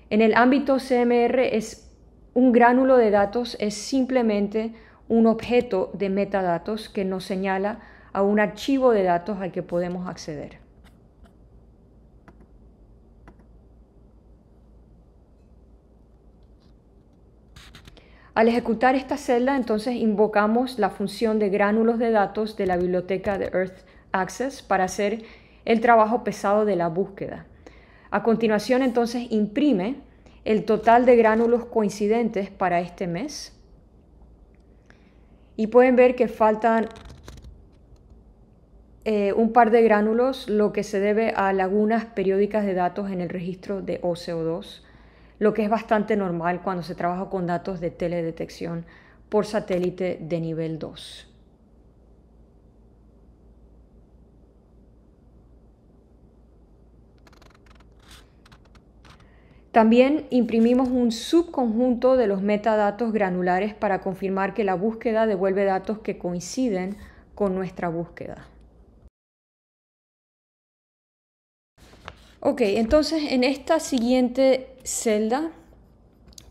Speaker 1: En el ámbito CMR es un gránulo de datos es simplemente un objeto de metadatos que nos señala a un archivo de datos al que podemos acceder. Al ejecutar esta celda, entonces invocamos la función de gránulos de datos de la biblioteca de Earth Access para hacer el trabajo pesado de la búsqueda. A continuación, entonces, imprime el total de gránulos coincidentes para este mes. Y pueden ver que faltan eh, un par de gránulos, lo que se debe a lagunas periódicas de datos en el registro de OCO2 lo que es bastante normal cuando se trabaja con datos de teledetección por satélite de nivel 2. También imprimimos un subconjunto de los metadatos granulares para confirmar que la búsqueda devuelve datos que coinciden con nuestra búsqueda. Ok, entonces en esta siguiente celda,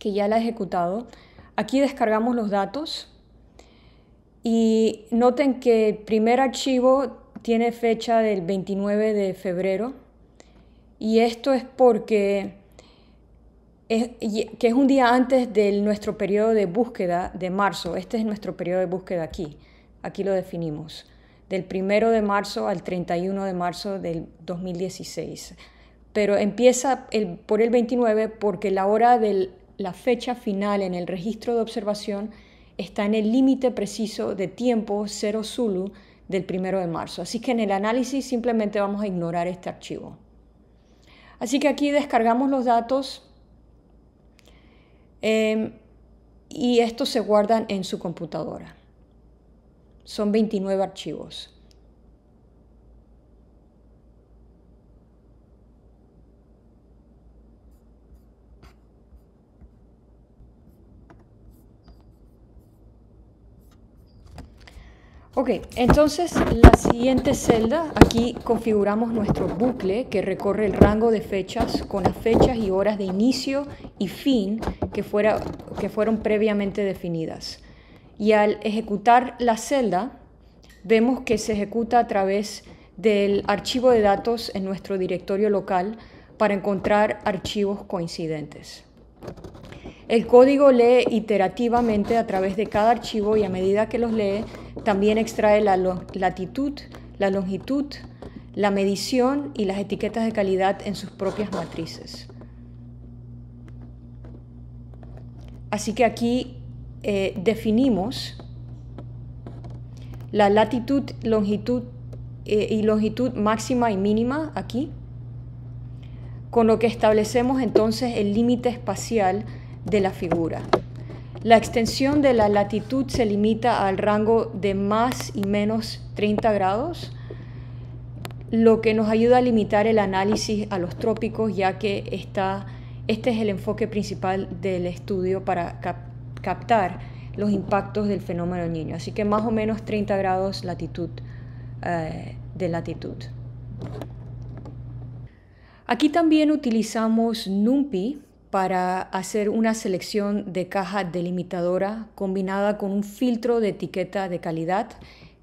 Speaker 1: que ya la he ejecutado, aquí descargamos los datos y noten que el primer archivo tiene fecha del 29 de febrero y esto es porque que es un día antes de nuestro periodo de búsqueda de marzo. Este es nuestro periodo de búsqueda aquí. Aquí lo definimos. Del 1 de marzo al 31 de marzo del 2016 pero empieza por el 29 porque la hora de la fecha final en el registro de observación está en el límite preciso de tiempo 0 Zulu del 1 de marzo. Así que en el análisis simplemente vamos a ignorar este archivo. Así que aquí descargamos los datos em, y estos se guardan en su computadora. Son 29 archivos. Ok, entonces la siguiente celda, aquí configuramos nuestro bucle que recorre el rango de fechas con las fechas y horas de inicio y fin que, fuera, que fueron previamente definidas. Y al ejecutar la celda, vemos que se ejecuta a través del archivo de datos en nuestro directorio local para encontrar archivos coincidentes. El código lee iterativamente a través de cada archivo y a medida que los lee, también extrae la latitud, la longitud, la medición y las etiquetas de calidad en sus propias matrices. Así que aquí eh, definimos la latitud, longitud eh, y longitud máxima y mínima aquí, con lo que establecemos entonces el límite espacial de la figura. La extensión de la latitud se limita al rango de más y menos 30 grados, lo que nos ayuda a limitar el análisis a los trópicos, ya que está, este es el enfoque principal del estudio para captar los impactos del fenómeno niño. Así que más o menos 30 grados latitud, eh, de latitud. Aquí también utilizamos NumPy para hacer una selección de caja delimitadora combinada con un filtro de etiqueta de calidad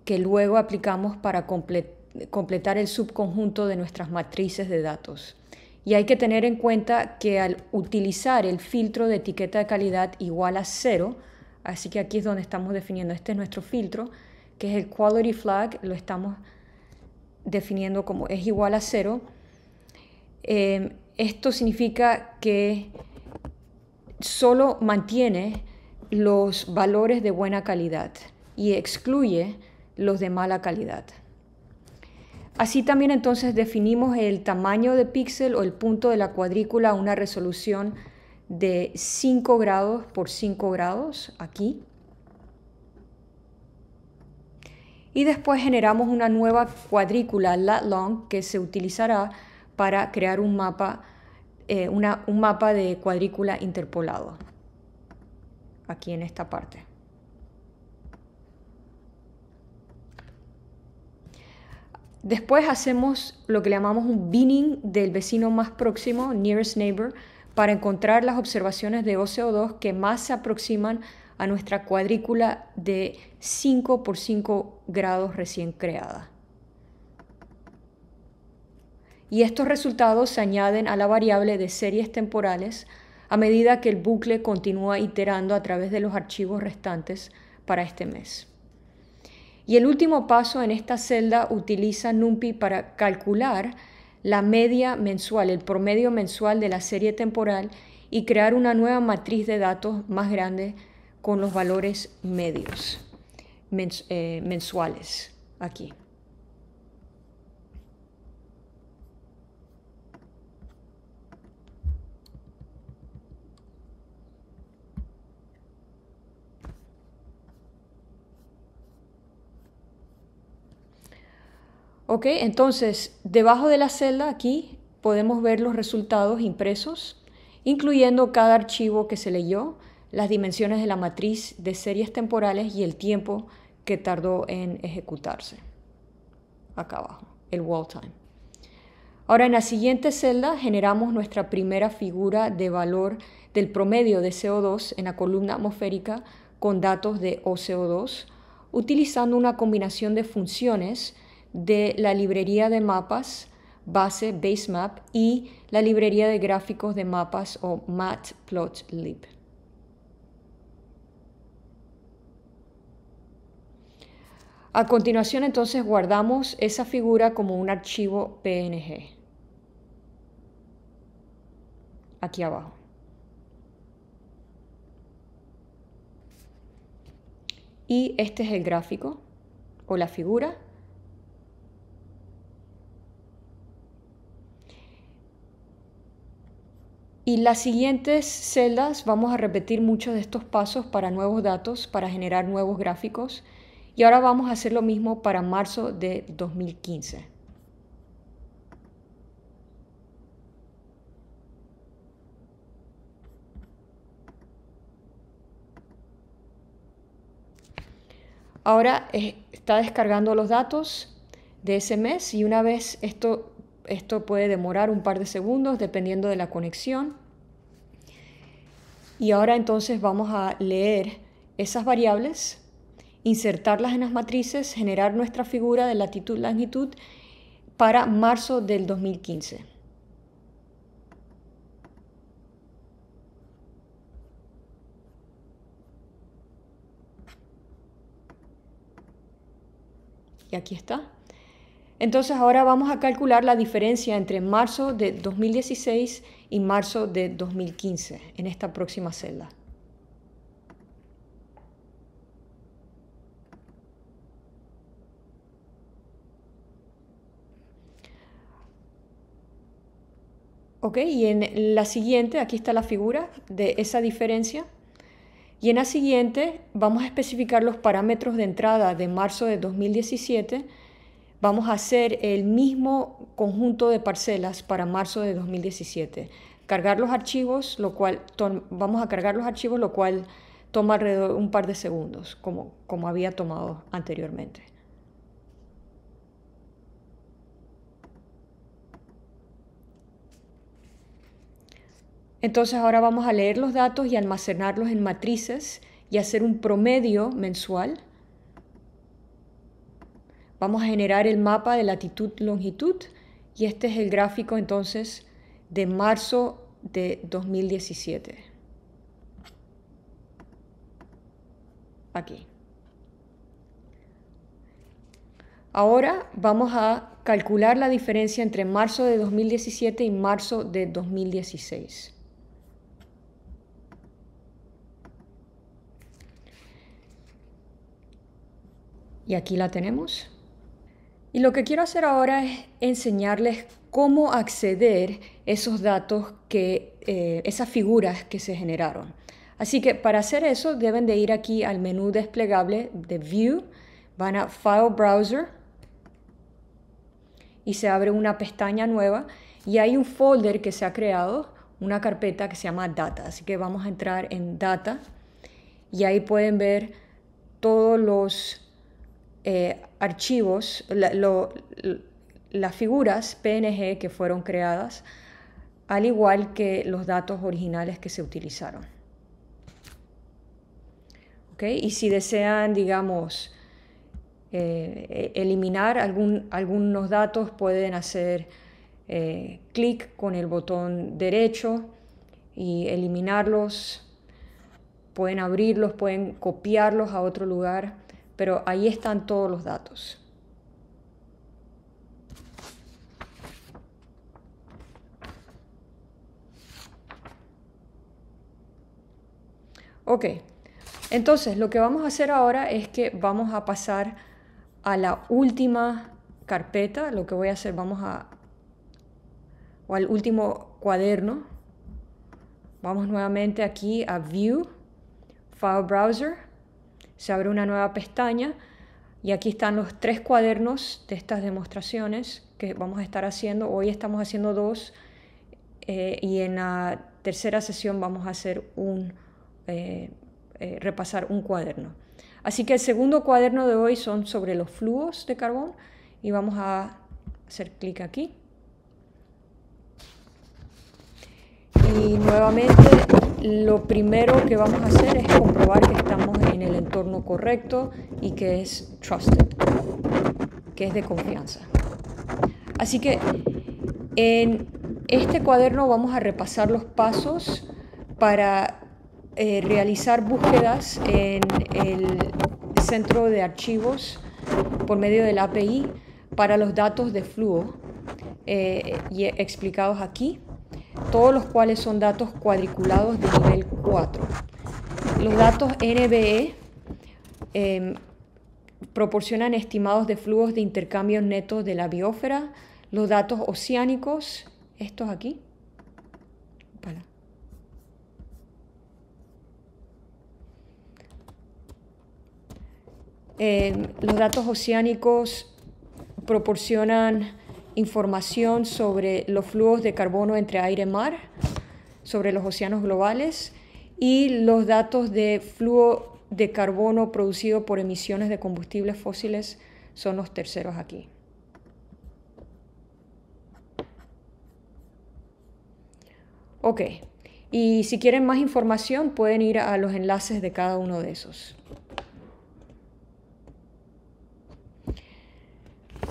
Speaker 1: que luego aplicamos para completar el subconjunto de nuestras matrices de datos. Y hay que tener en cuenta que al utilizar el filtro de etiqueta de calidad igual a cero, así que aquí es donde estamos definiendo, este es nuestro filtro, que es el quality flag, lo estamos definiendo como es igual a cero, eh, esto significa que solo mantiene los valores de buena calidad y excluye los de mala calidad. Así también entonces definimos el tamaño de píxel o el punto de la cuadrícula a una resolución de 5 grados por 5 grados aquí. y después generamos una nueva cuadrícula lat long que se utilizará para crear un mapa, eh, un mapa de cuadrícula interpolado aquí en esta parte. Después hacemos lo que llamamos un binning del vecino más próximo, nearest neighbor, para encontrar las observaciones de OCO2 que más se aproximan a nuestra cuadrícula de 5 por 5 grados recién creada. Y estos resultados se añaden a la variable de series temporales a medida que el bucle continúa iterando a través de los archivos restantes para este mes. Y el último paso en esta celda utiliza NumPy para calcular la media mensual, el promedio mensual de la serie temporal y crear una nueva matriz de datos más grande con los valores medios eh, mensuales aquí. Ok, entonces debajo de la celda aquí podemos ver los resultados impresos, incluyendo cada archivo que se leyó, las dimensiones de la matriz de series temporales y el tiempo que tardó en ejecutarse. Acá abajo, el wall time. Ahora en la siguiente celda generamos nuestra primera figura de valor del promedio de CO2 en la columna atmosférica con datos de OCO2, utilizando una combinación de funciones de la librería de mapas base BaseMap y la librería de gráficos de mapas o Matplotlib. A continuación entonces guardamos esa figura como un archivo PNG. Aquí abajo. Y este es el gráfico o la figura Y las siguientes celdas vamos a repetir muchos de estos pasos para nuevos datos, para generar nuevos gráficos. Y ahora vamos a hacer lo mismo para marzo de 2015. Ahora eh, está descargando los datos de ese mes y una vez esto esto puede demorar un par de segundos dependiendo de la conexión. Y ahora entonces vamos a leer esas variables, insertarlas en las matrices, generar nuestra figura de latitud-longitud para marzo del 2015. Y aquí está. Entonces ahora vamos a calcular la diferencia entre marzo de 2016 y marzo de 2015 en esta próxima celda. Ok, y en la siguiente, aquí está la figura de esa diferencia. Y en la siguiente vamos a especificar los parámetros de entrada de marzo de 2017 vamos a hacer el mismo conjunto de parcelas para marzo de 2017. Cargar los archivos, lo cual vamos a cargar los archivos, lo cual toma alrededor un par de segundos, como, como había tomado anteriormente. Entonces ahora vamos a leer los datos y almacenarlos en matrices y hacer un promedio mensual Vamos a generar el mapa de latitud-longitud y este es el gráfico entonces de marzo de 2017. Aquí. Ahora vamos a calcular la diferencia entre marzo de 2017 y marzo de 2016. Y aquí la tenemos. Y lo que quiero hacer ahora es enseñarles cómo acceder esos datos, que, eh, esas figuras que se generaron. Así que para hacer eso deben de ir aquí al menú desplegable de View, van a File Browser y se abre una pestaña nueva y hay un folder que se ha creado, una carpeta que se llama Data. Así que vamos a entrar en Data y ahí pueden ver todos los eh, archivos, las figuras PNG que fueron creadas, al igual que los datos originales que se utilizaron. Y si desean, digamos, eh, eliminar algún, algunos datos, pueden hacer eh, clic con el botón derecho y eliminarlos. Pueden abrirlos, pueden copiarlos a otro lugar, pero ahí están todos los datos. Ok, entonces lo que vamos a hacer ahora es que vamos a pasar a la última carpeta. Lo que voy a hacer, vamos a... o al último cuaderno. Vamos nuevamente aquí a View, File Browser. Se abre una nueva pestaña y aquí están los tres cuadernos de estas demostraciones que vamos a estar haciendo. Hoy estamos haciendo dos eh, y en la tercera sesión vamos a hacer un eh, eh, repasar un cuaderno. Así que el segundo cuaderno de hoy son sobre los flujos de carbón y vamos a hacer clic aquí. Y nuevamente lo primero que vamos a hacer es comprobar que estamos en el entorno correcto y que es trusted, que es de confianza. Así que en este cuaderno vamos a repasar los pasos para eh, realizar búsquedas en el centro de archivos por medio del API para los datos de flujo eh, y explicados aquí, todos los cuales son datos cuadriculados de nivel 4. Los datos NBE em, proporcionan estimados de flujos de intercambio netos de la biosfera, los datos oceánicos, estos aquí, Eh, los datos oceánicos proporcionan información sobre los flujos de carbono entre aire y mar, sobre los océanos globales y los datos de flujo de carbono producido por emisiones de combustibles fósiles son los terceros aquí. Ok, y si quieren más información pueden ir a los enlaces de cada uno de esos.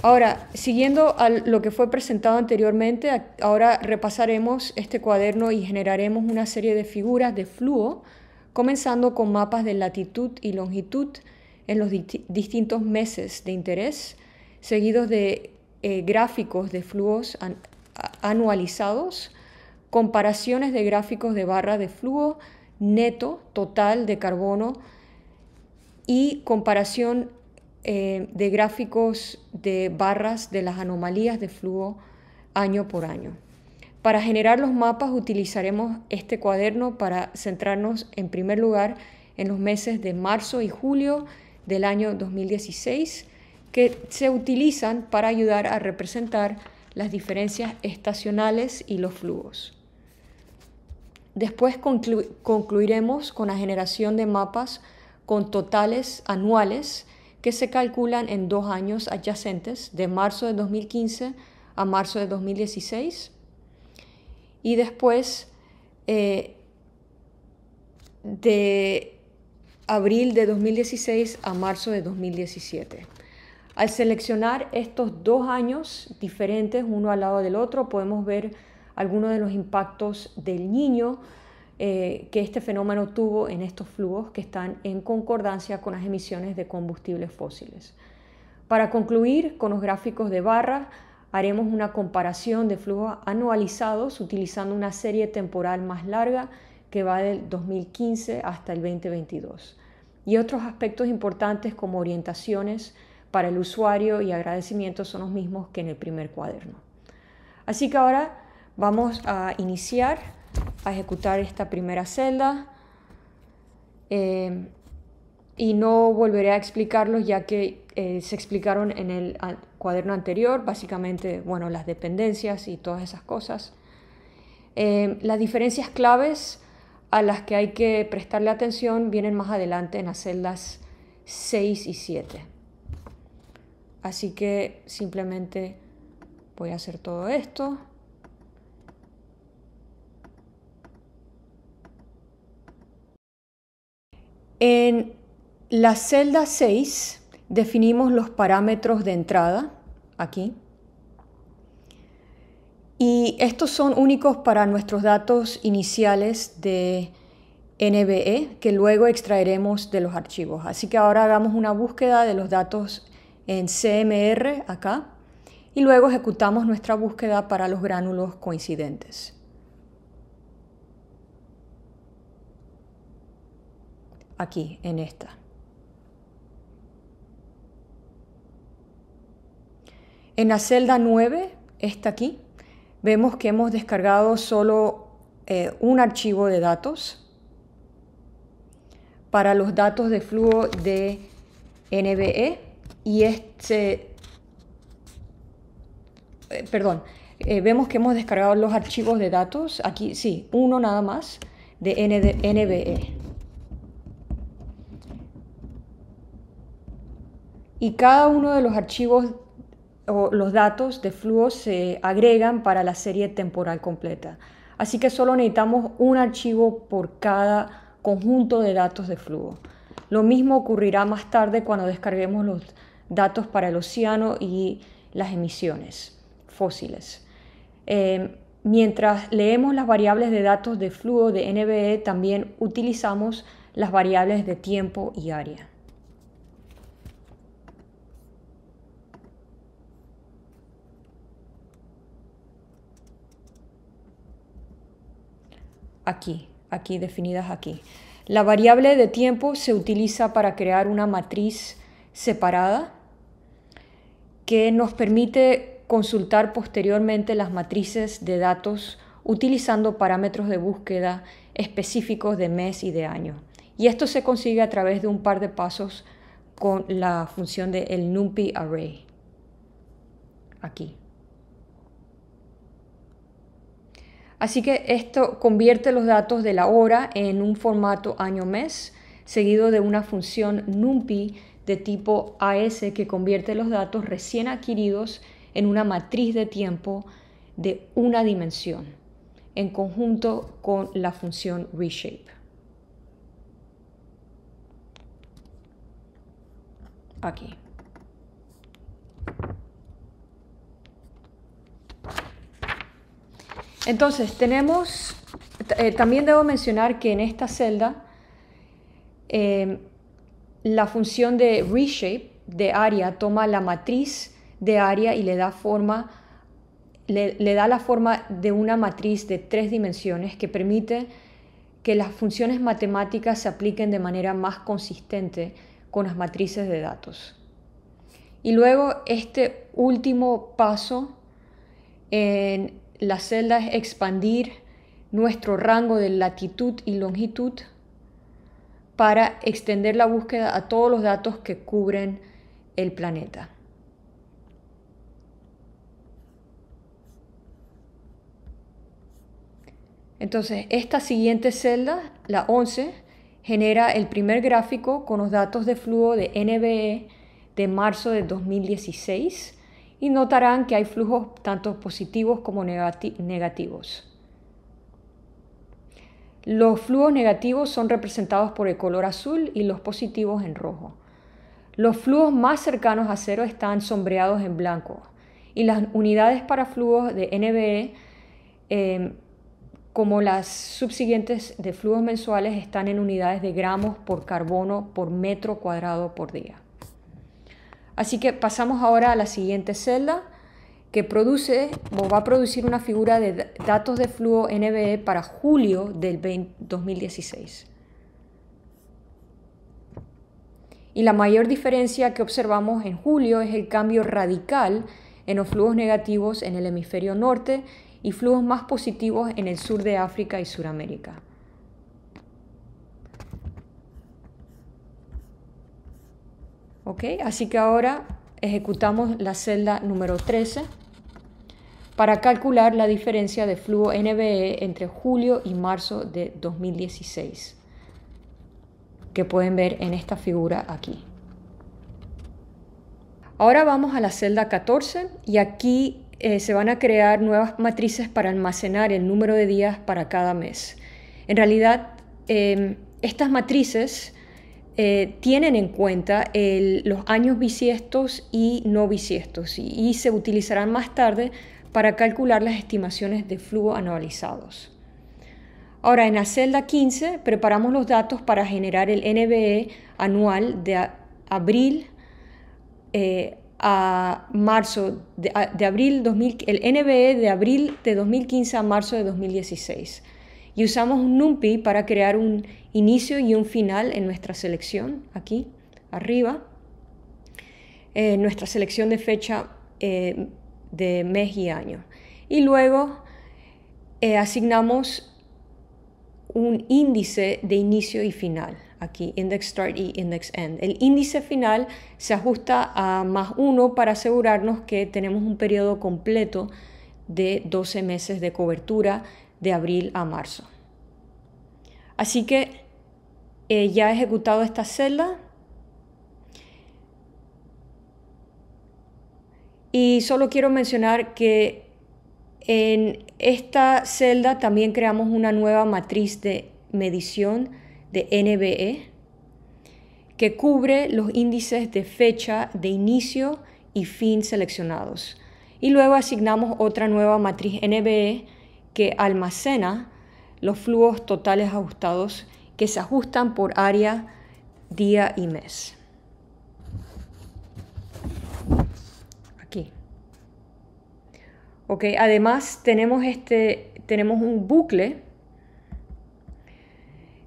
Speaker 1: Ahora, siguiendo a lo que fue presentado anteriormente, ahora repasaremos este cuaderno y generaremos una serie de figuras de flujo, comenzando con mapas de latitud y longitud en los distintos meses de interés, seguidos de eh, gráficos de flujos anualizados, comparaciones de gráficos de barra de flujo neto total de carbono y comparación eh, de gráficos de barras de las anomalías de flujo año por año. Para generar los mapas utilizaremos este cuaderno para centrarnos en primer lugar en los meses de marzo y julio del año 2016 que se utilizan para ayudar a representar las diferencias estacionales y los flujos. Después concluiremos con la generación de mapas con totales anuales que se calculan en dos años adyacentes, de marzo de 2015 a marzo de 2016, y después eh, de abril de 2016 a marzo de 2017. Al seleccionar estos dos años diferentes uno al lado del otro, podemos ver algunos de los impactos del niño eh, que este fenómeno tuvo en estos flujos que están en concordancia con las emisiones de combustibles fósiles. Para concluir con los gráficos de barra, haremos una comparación de flujos anualizados utilizando una serie temporal más larga que va del 2015 hasta el 2022. Y otros aspectos importantes como orientaciones para el usuario y agradecimientos son los mismos que en el primer cuaderno. Así que ahora vamos a iniciar a ejecutar esta primera celda. Eh, y no volveré a explicarlos ya que eh, se explicaron en el cuaderno anterior, básicamente, bueno, las dependencias y todas esas cosas. Eh, las diferencias claves a las que hay que prestarle atención vienen más adelante en las celdas 6 y 7. Así que simplemente voy a hacer todo esto. En la celda 6 definimos los parámetros de entrada, aquí. Y estos son únicos para nuestros datos iniciales de NBE que luego extraeremos de los archivos. Así que ahora hagamos una búsqueda de los datos en CMR acá y luego ejecutamos nuestra búsqueda para los gránulos coincidentes. Aquí, en esta. En la celda 9, esta aquí, vemos que hemos descargado solo eh, un archivo de datos para los datos de flujo de NBE y este, eh, perdón, eh, vemos que hemos descargado los archivos de datos, aquí sí, uno nada más, de NBE. Y cada uno de los archivos o los datos de flujo se agregan para la serie temporal completa. Así que solo necesitamos un archivo por cada conjunto de datos de flujo. Lo mismo ocurrirá más tarde cuando descarguemos los datos para el océano y las emisiones fósiles. Eh, mientras leemos las variables de datos de flujo de NBE, también utilizamos las variables de tiempo y área. Aquí, aquí definidas aquí. La variable de tiempo se utiliza para crear una matriz separada que nos permite consultar posteriormente las matrices de datos utilizando parámetros de búsqueda específicos de mes y de año. Y esto se consigue a través de un par de pasos con la función de el NumPy Array. Aquí. Así que esto convierte los datos de la hora en un formato año-mes, seguido de una función NumPy de tipo AS que convierte los datos recién adquiridos en una matriz de tiempo de una dimensión, en conjunto con la función reshape. Aquí. Entonces, tenemos, eh, también debo mencionar que en esta celda, em, la función de reshape de área toma la matriz de área y le da forma, le, da la forma de una matriz de tres dimensiones que permite que las funciones matemáticas se apliquen de manera más consistente con las matrices de datos. Y luego este último paso en la celda es expandir nuestro rango de latitud y longitud para extender la búsqueda a todos los datos que cubren el planeta. Entonces, esta siguiente celda, la 11, genera el primer gráfico con los datos de flujo de NBE de marzo de 2016 y notarán que hay flujos tanto positivos como negativos. Los flujos negativos son representados por el color azul y los positivos en rojo. Los flujos más cercanos a cero están sombreados en blanco y las unidades para flujos de NBE, em, como las subsiguientes de flujos mensuales, están en unidades de gramos por carbono por metro cuadrado por día. Así que pasamos ahora a la siguiente celda que produce o va a producir una figura de datos de flujo NBE para julio del 2016. Y la mayor diferencia que observamos en julio es el cambio radical en los flujos negativos en el hemisferio norte y flujos más positivos en el sur de África y Suramérica. ¿Ok? Así que ahora ejecutamos la celda número 13 para calcular la diferencia de flujo NBE entre julio y marzo de 2016, que pueden ver en esta figura aquí. Ahora vamos a la celda 14 y aquí eh, se van a crear nuevas matrices para almacenar el número de días para cada mes. En realidad, em, estas matrices eh, tienen en cuenta los años bisiestos y no bisiestos y, se utilizarán más tarde para calcular las estimaciones de flujo anualizados. Ahora, en la celda 15 preparamos los datos para generar el NBE anual de abril eh, a marzo de, abril 2000, el NBE de abril de 2015 a marzo de 2016. Y usamos un NumPy para crear un inicio y un final en nuestra selección, aquí arriba. Eh, nuestra selección de fecha eh, de mes y año. Y luego eh, asignamos un índice de inicio y final aquí, index start y index end. El índice final se ajusta a más uno para asegurarnos que tenemos un periodo completo de 12 meses de cobertura de abril a marzo. Así que eh, ya he ejecutado esta celda y solo quiero mencionar que en esta celda también creamos una nueva matriz de medición de NBE que cubre los índices de fecha de inicio y fin seleccionados. Y luego asignamos otra nueva matriz NBE que almacena los flujos totales ajustados que se ajustan por área, día y mes. Aquí. Ok, además tenemos, este, tenemos un bucle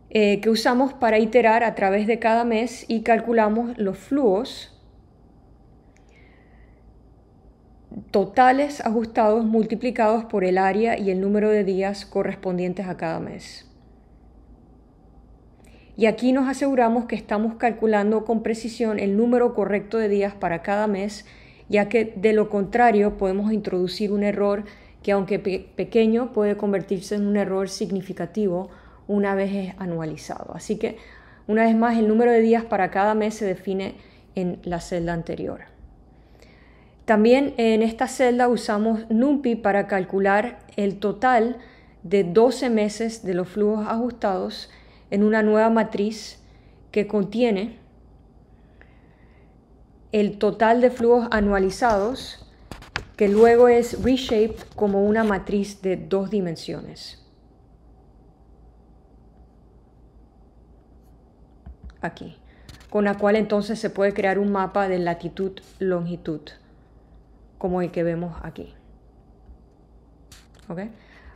Speaker 1: eh, que usamos para iterar a través de cada mes y calculamos los flujos totales ajustados multiplicados por el área y el número de días correspondientes a cada mes. Y aquí nos aseguramos que estamos calculando con precisión el número correcto de días para cada mes, ya que de lo contrario podemos introducir un error que aunque pequeño puede convertirse en un error significativo una vez es anualizado. Así que, una vez más, el número de días para cada mes se define en la celda anterior. También en esta celda usamos NumPy para calcular el total de 12 meses de los flujos ajustados en una nueva matriz que contiene el total de flujos anualizados que luego es reshaped como una matriz de dos dimensiones. aquí, con la cual entonces se puede crear un mapa de latitud-longitud, como el que vemos aquí.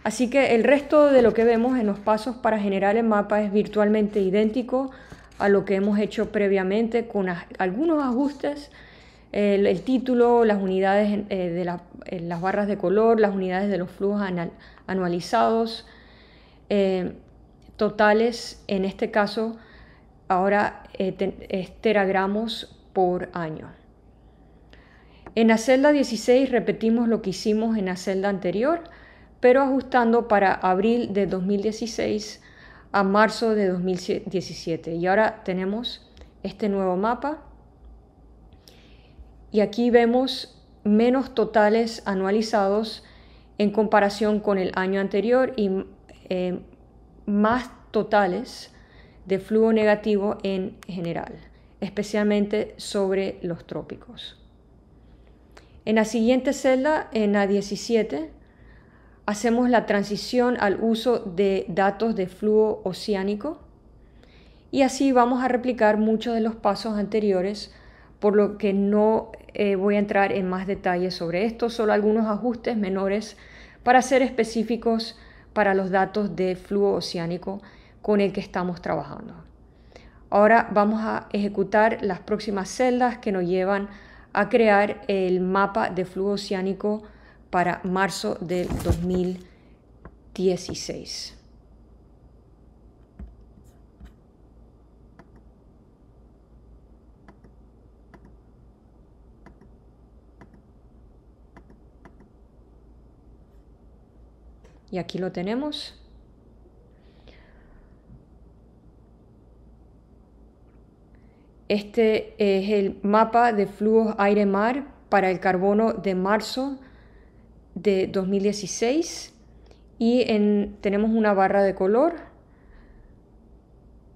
Speaker 1: Así que el resto de lo que vemos en los pasos para generar el mapa es virtualmente idéntico a lo que hemos hecho previamente con algunos ajustes, el, título, las unidades eh, de eh, las barras de color, las unidades de los flujos anualizados, eh, totales, en este caso ahora eh, es teragramos por año. En la celda 16 repetimos lo que hicimos en la celda anterior, pero ajustando para abril de 2016 a marzo de 2017. Y ahora tenemos este nuevo mapa. Y aquí vemos menos totales anualizados en comparación con el año anterior y eh, más totales de flujo negativo en general, especialmente sobre los trópicos. En la siguiente celda, en la 17, hacemos la transición al uso de datos de flujo oceánico y así vamos a replicar muchos de los pasos anteriores, por lo que no eh, voy a entrar en más detalles sobre esto, solo algunos ajustes menores para ser específicos para los datos de flujo oceánico con el que estamos trabajando. Ahora vamos a ejecutar las próximas celdas que nos llevan a crear el mapa de flujo oceánico para marzo del 2016. Y aquí lo tenemos. Este es el mapa de flujos aire-mar para el carbono de marzo de 2016 y tenemos una barra de color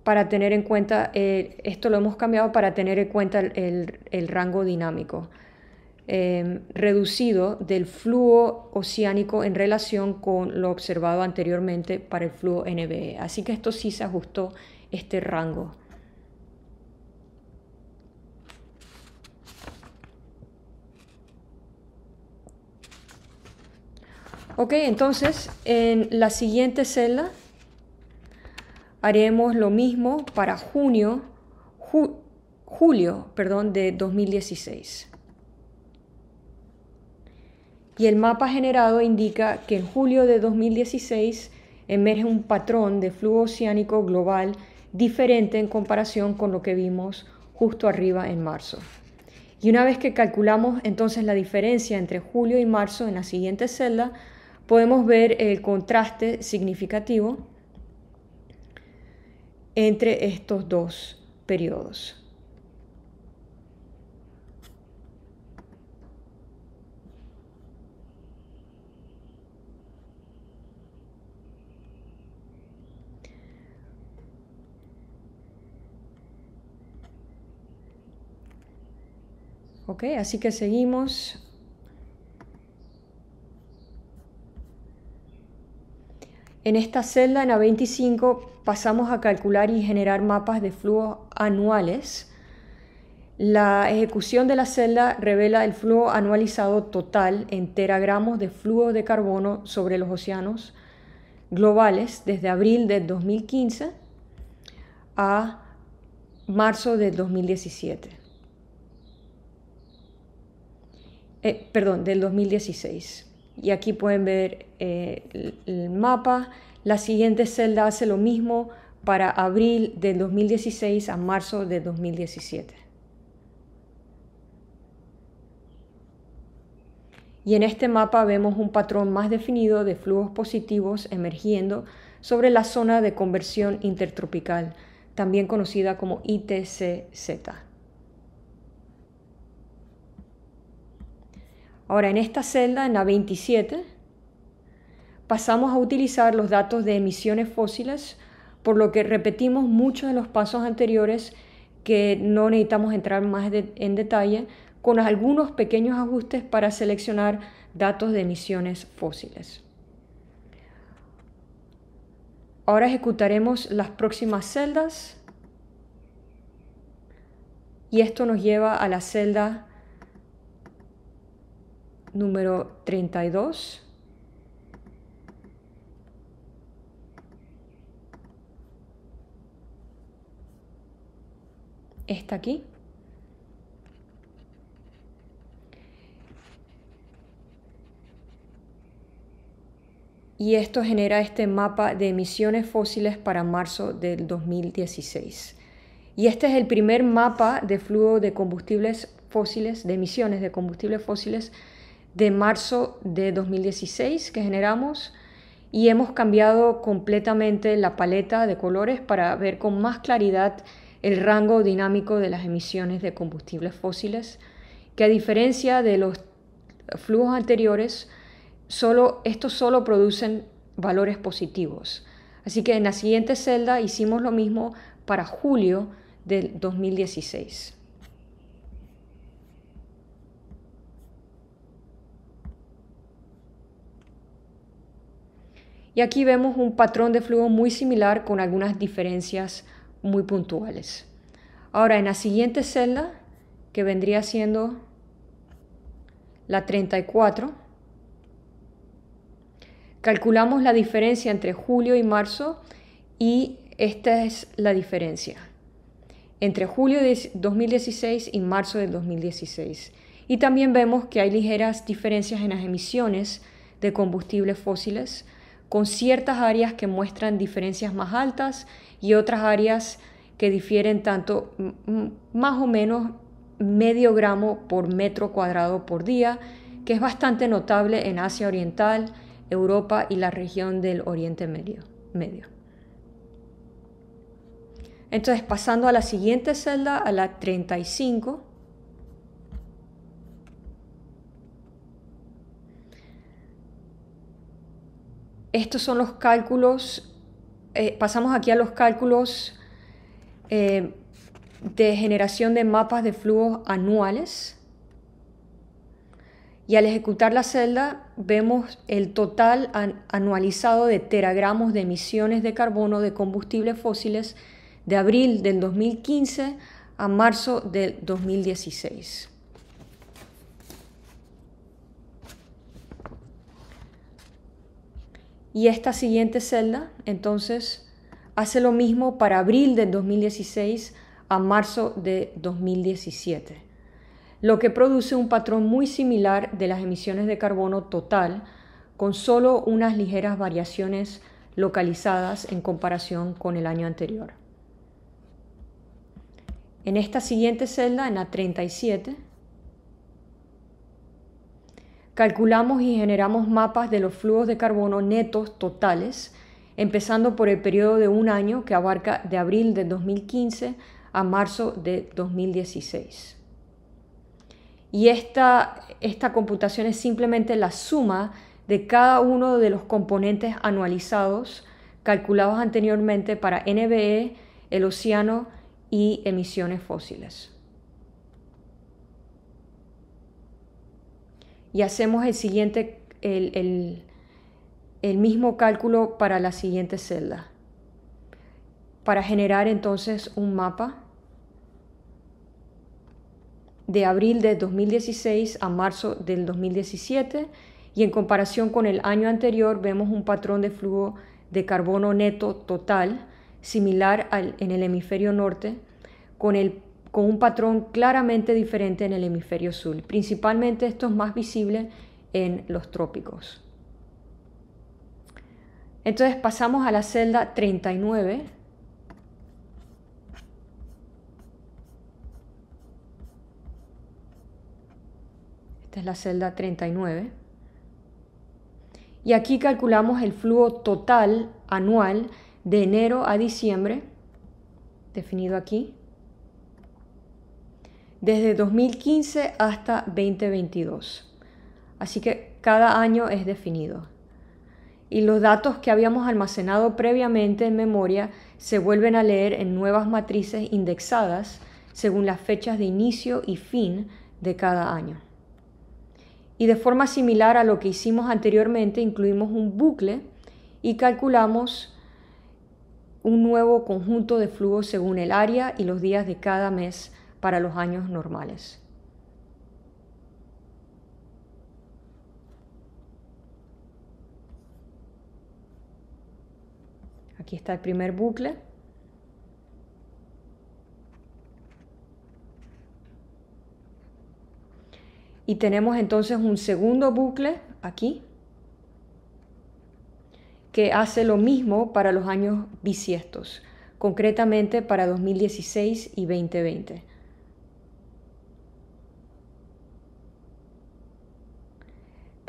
Speaker 1: para tener en cuenta, eh, esto lo hemos cambiado para tener en cuenta el, rango dinámico em, reducido del flujo oceánico en relación con lo observado anteriormente para el flujo NBE. Así que esto sí se ajustó este rango. Ok, entonces en la siguiente celda haremos lo mismo para junio, julio perdón, de 2016. Y el mapa generado indica que en julio de 2016 emerge un patrón de flujo oceánico global diferente en comparación con lo que vimos justo arriba en marzo. Y una vez que calculamos entonces la diferencia entre julio y marzo en la siguiente celda, podemos ver el contraste significativo entre estos dos periodos. Ok, así que seguimos En esta celda, en A25, pasamos a calcular y generar mapas de flujo anuales. La ejecución de la celda revela el flujo anualizado total en teragramos de flujo de carbono sobre los océanos globales desde abril del 2015 a marzo del 2017. Eh, perdón, del 2016 y aquí pueden ver eh, el, mapa. La siguiente celda hace lo mismo para abril del 2016 a marzo del 2017. Y en este mapa vemos un patrón más definido de flujos positivos emergiendo sobre la zona de conversión intertropical, también conocida como ITCZ. Ahora, en esta celda, en la 27, pasamos a utilizar los datos de emisiones fósiles, por lo que repetimos muchos de los pasos anteriores que no necesitamos entrar más en detalle, con algunos pequeños ajustes para seleccionar datos de emisiones fósiles. Ahora ejecutaremos las próximas celdas y esto nos lleva a la celda número 32. Está aquí. Y esto genera este mapa de emisiones fósiles para marzo del 2016. Y este es el primer mapa de flujo de combustibles fósiles, de emisiones de combustibles fósiles de marzo de 2016 que generamos y hemos cambiado completamente la paleta de colores para ver con más claridad el rango dinámico de las emisiones de combustibles fósiles, que a diferencia de los flujos anteriores, solo, estos solo producen valores positivos. Así que en la siguiente celda hicimos lo mismo para julio del 2016. Y aquí vemos un patrón de flujo muy similar con algunas diferencias muy puntuales. Ahora, en la siguiente celda, que vendría siendo la 34, calculamos la diferencia entre julio y marzo y esta es la diferencia entre julio de 2016 y marzo del 2016. Y también vemos que hay ligeras diferencias en las emisiones de combustibles fósiles, con ciertas áreas que muestran diferencias más altas y otras áreas que difieren tanto más o menos medio gramo por metro cuadrado por día, que es bastante notable en Asia Oriental, Europa y la región del Oriente Medio. medio. Entonces, pasando a la siguiente celda, a la 35, estos son los cálculos, eh, pasamos aquí a los cálculos eh, de generación de mapas de flujos anuales. Y al ejecutar la celda vemos el total anualizado de teragramos de emisiones de carbono de combustibles fósiles de abril del 2015 a marzo del 2016. Y esta siguiente celda, entonces, hace lo mismo para abril del 2016 a marzo de 2017, lo que produce un patrón muy similar de las emisiones de carbono total, con solo unas ligeras variaciones localizadas en comparación con el año anterior. En esta siguiente celda, en la 37, calculamos y generamos mapas de los flujos de carbono netos totales, empezando por el periodo de un año que abarca de abril de 2015 a marzo de 2016. Y esta, esta computación es simplemente la suma de cada uno de los componentes anualizados calculados anteriormente para NBE, el océano y emisiones fósiles. Y hacemos el siguiente, el, mismo cálculo para la siguiente celda. Para generar entonces un mapa de abril de 2016 a marzo del 2017 y en comparación con el año anterior vemos un patrón de flujo de carbono neto total similar al, en el hemisferio norte con el con un patrón claramente diferente en el hemisferio sur. Principalmente esto es más visible en los trópicos. Entonces pasamos a la celda 39. Esta es la celda 39. Y aquí calculamos el flujo total anual de enero a diciembre, definido aquí desde 2015 hasta 2022. Así que cada año es definido. Y los datos que habíamos almacenado previamente en memoria se vuelven a leer en nuevas matrices indexadas según las fechas de inicio y fin de cada año. Y de forma similar a lo que hicimos anteriormente, incluimos un bucle y calculamos un nuevo conjunto de flujos según el área y los días de cada mes para los años normales. Aquí está el primer bucle. Y tenemos entonces un segundo bucle aquí que hace lo mismo para los años bisiestos, concretamente para 2016 y 2020.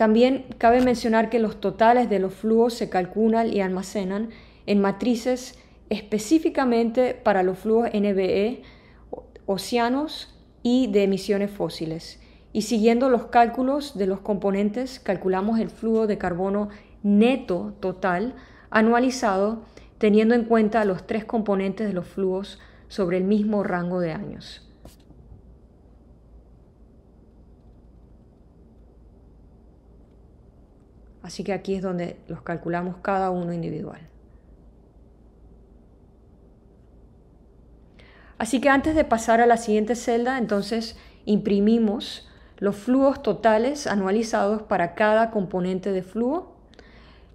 Speaker 1: También cabe mencionar que los totales de los flujos se calculan y almacenan en matrices específicamente para los flujos NBE, océanos y de emisiones fósiles. Y siguiendo los cálculos de los componentes, calculamos el flujo de carbono neto total anualizado, teniendo en cuenta los tres componentes de los flujos sobre el mismo rango de años. Así que aquí es donde los calculamos cada uno individual. Así que antes de pasar a la siguiente celda, entonces imprimimos los flujos totales anualizados para cada componente de flujo,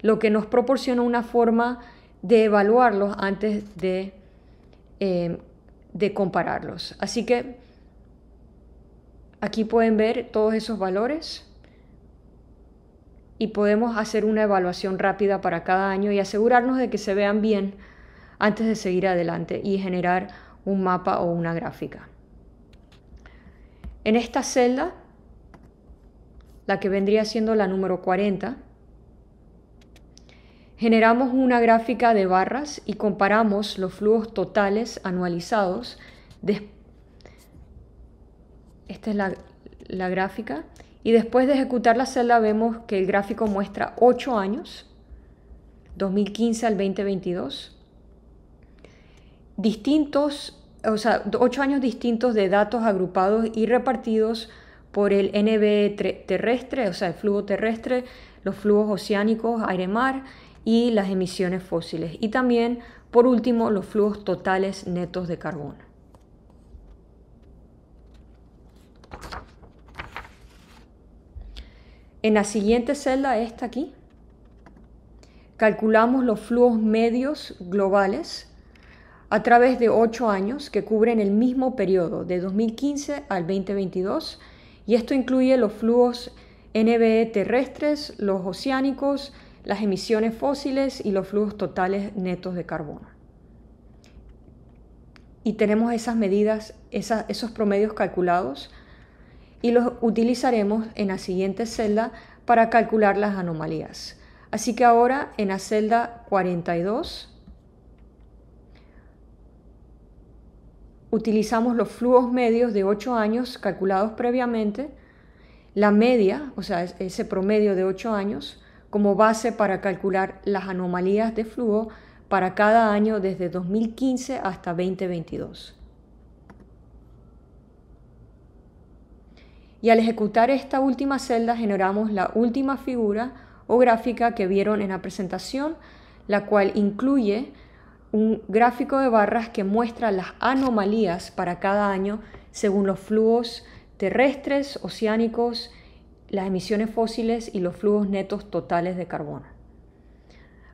Speaker 1: lo que nos proporciona una forma de evaluarlos antes de, eh, de compararlos. Así que aquí pueden ver todos esos valores y podemos hacer una evaluación rápida para cada año y asegurarnos de que se vean bien antes de seguir adelante y generar un mapa o una gráfica. En esta celda, la que vendría siendo la número 40, generamos una gráfica de barras y comparamos los flujos totales anualizados. Esta es la, la gráfica. Y después de ejecutar la celda vemos que el gráfico muestra 8 años, 2015 al 2022, distintos, o sea, 8 años distintos de datos agrupados y repartidos por el NB terrestre, o sea, el flujo terrestre, los flujos oceánicos, aire-mar y las emisiones fósiles. Y también, por último, los flujos totales netos de carbono. En la siguiente celda, esta aquí, calculamos los flujos medios globales a través de ocho años que cubren el mismo periodo, de 2015 al 2022, y esto incluye los flujos NBE terrestres, los oceánicos, las emisiones fósiles y los flujos totales netos de carbono. Y tenemos esas medidas, esos promedios calculados y los utilizaremos en la siguiente celda para calcular las anomalías. Así que ahora en la celda 42 utilizamos los flujos medios de 8 años calculados previamente, la media, o sea, ese promedio de 8 años, como base para calcular las anomalías de flujo para cada año desde 2015 hasta 2022. Y al ejecutar esta última celda generamos la última figura o gráfica que vieron en la presentación, la cual incluye un gráfico de barras que muestra las anomalías para cada año según los flujos terrestres, oceánicos, las emisiones fósiles y los flujos netos totales de carbono.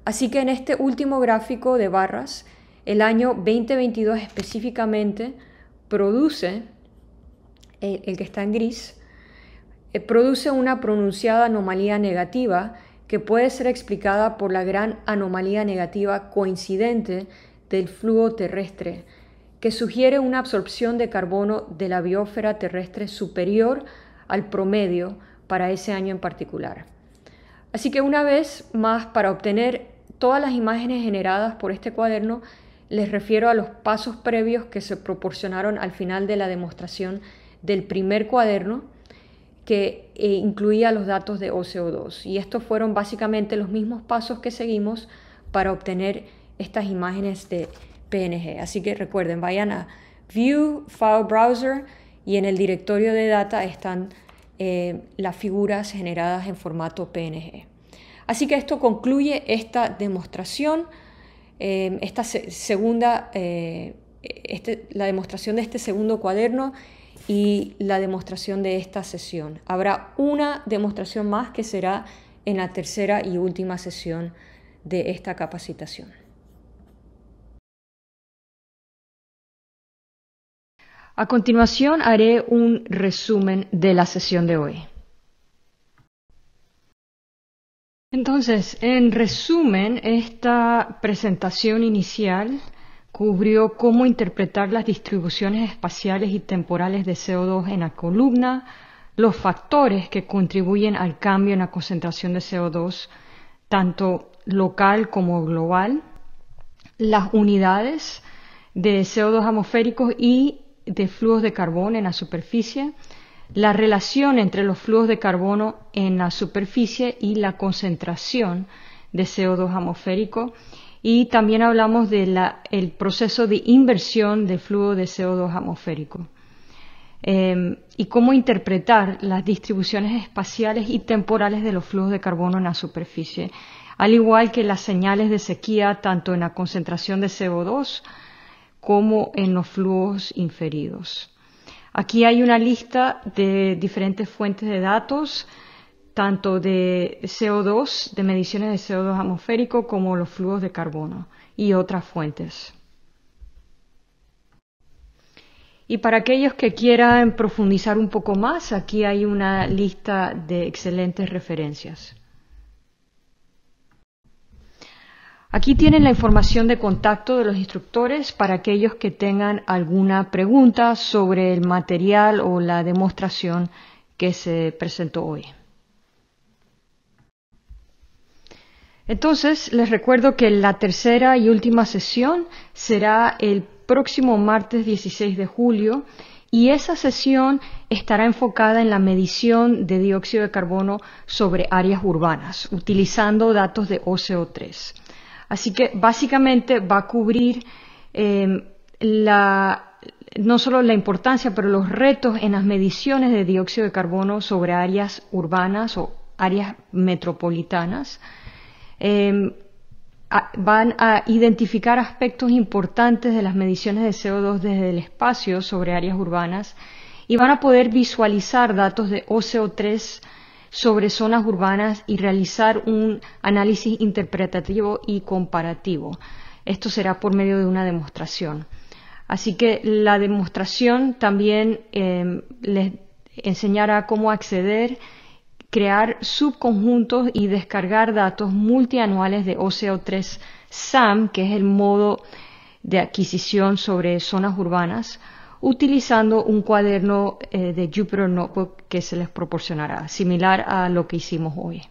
Speaker 1: Así que en este último gráfico de barras, el año 2022 específicamente produce, el, que está en gris, eh, produce una pronunciada anomalía negativa que puede ser explicada por la gran anomalía negativa coincidente del flujo terrestre, que sugiere una absorción de carbono de la biosfera terrestre superior al promedio para ese año en particular. Así que una vez más, para obtener todas las imágenes generadas por este cuaderno, les refiero a los pasos previos que se proporcionaron al final de la demostración del primer cuaderno, que eh, incluía los datos de OCO2. Y estos fueron básicamente los mismos pasos que seguimos para obtener estas imágenes de PNG. Así que recuerden, vayan a View, File Browser y en el directorio de data están eh, las figuras generadas en formato PNG. Así que esto concluye esta demostración, eh, esta segunda, este, la demostración de este segundo cuaderno y la demostración de esta sesión. Habrá una demostración más que será en la tercera y última sesión de esta capacitación. A continuación haré un resumen de la sesión de hoy. Entonces, en resumen, esta presentación inicial Cubrió cómo interpretar las distribuciones espaciales y temporales de CO2 en la columna, los factores que contribuyen al cambio en la concentración de CO2, tanto local como global, las unidades de CO2 atmosféricos y de flujos de carbono en la superficie, la relación entre los flujos de carbono en la superficie y la concentración de CO2 atmosférico y también hablamos del proceso de inversión del flujo de CO2 atmosférico em, y cómo interpretar las distribuciones espaciales y temporales de los flujos de carbono en la superficie, al igual que las señales de sequía tanto en la concentración de CO2 como en los flujos inferidos. Aquí hay una lista de diferentes fuentes de datos tanto de CO2, de mediciones de CO2 atmosférico, como los flujos de carbono y otras fuentes. Y para aquellos que quieran profundizar un poco más, aquí hay una lista de excelentes referencias. Aquí tienen la información de contacto de los instructores para aquellos que tengan alguna pregunta sobre el material o la demostración que se presentó hoy. Entonces, les recuerdo que la tercera y última sesión será el próximo martes 16 de julio y esa sesión estará enfocada en la medición de dióxido de carbono sobre áreas urbanas, utilizando datos de OCO3. Así que básicamente va a cubrir eh, no solo la importancia, pero los retos en las mediciones de dióxido de carbono sobre áreas urbanas o áreas metropolitanas. Eh, van a identificar aspectos importantes de las mediciones de CO2 desde el espacio sobre áreas urbanas y van a poder visualizar datos de OCO3 sobre zonas urbanas y realizar un análisis interpretativo y comparativo. Esto será por medio de una demostración. Así que la demostración también eh, les enseñará cómo acceder crear subconjuntos y descargar datos multianuales de OCO3 SAM, que es el modo de adquisición sobre zonas urbanas, utilizando un cuaderno eh, de Jupyter Notebook que se les proporcionará, similar a lo que hicimos hoy.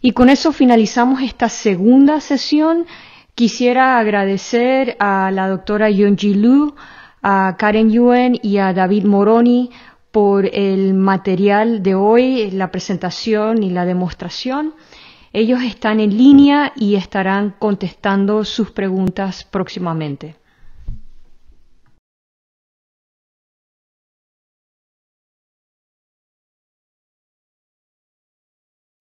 Speaker 1: Y con eso finalizamos esta segunda sesión. Quisiera agradecer a la doctora Yonji Lu, a Karen Yuen y a David Moroni por el material de hoy, la presentación y la demostración. Ellos están en línea y estarán contestando sus preguntas próximamente.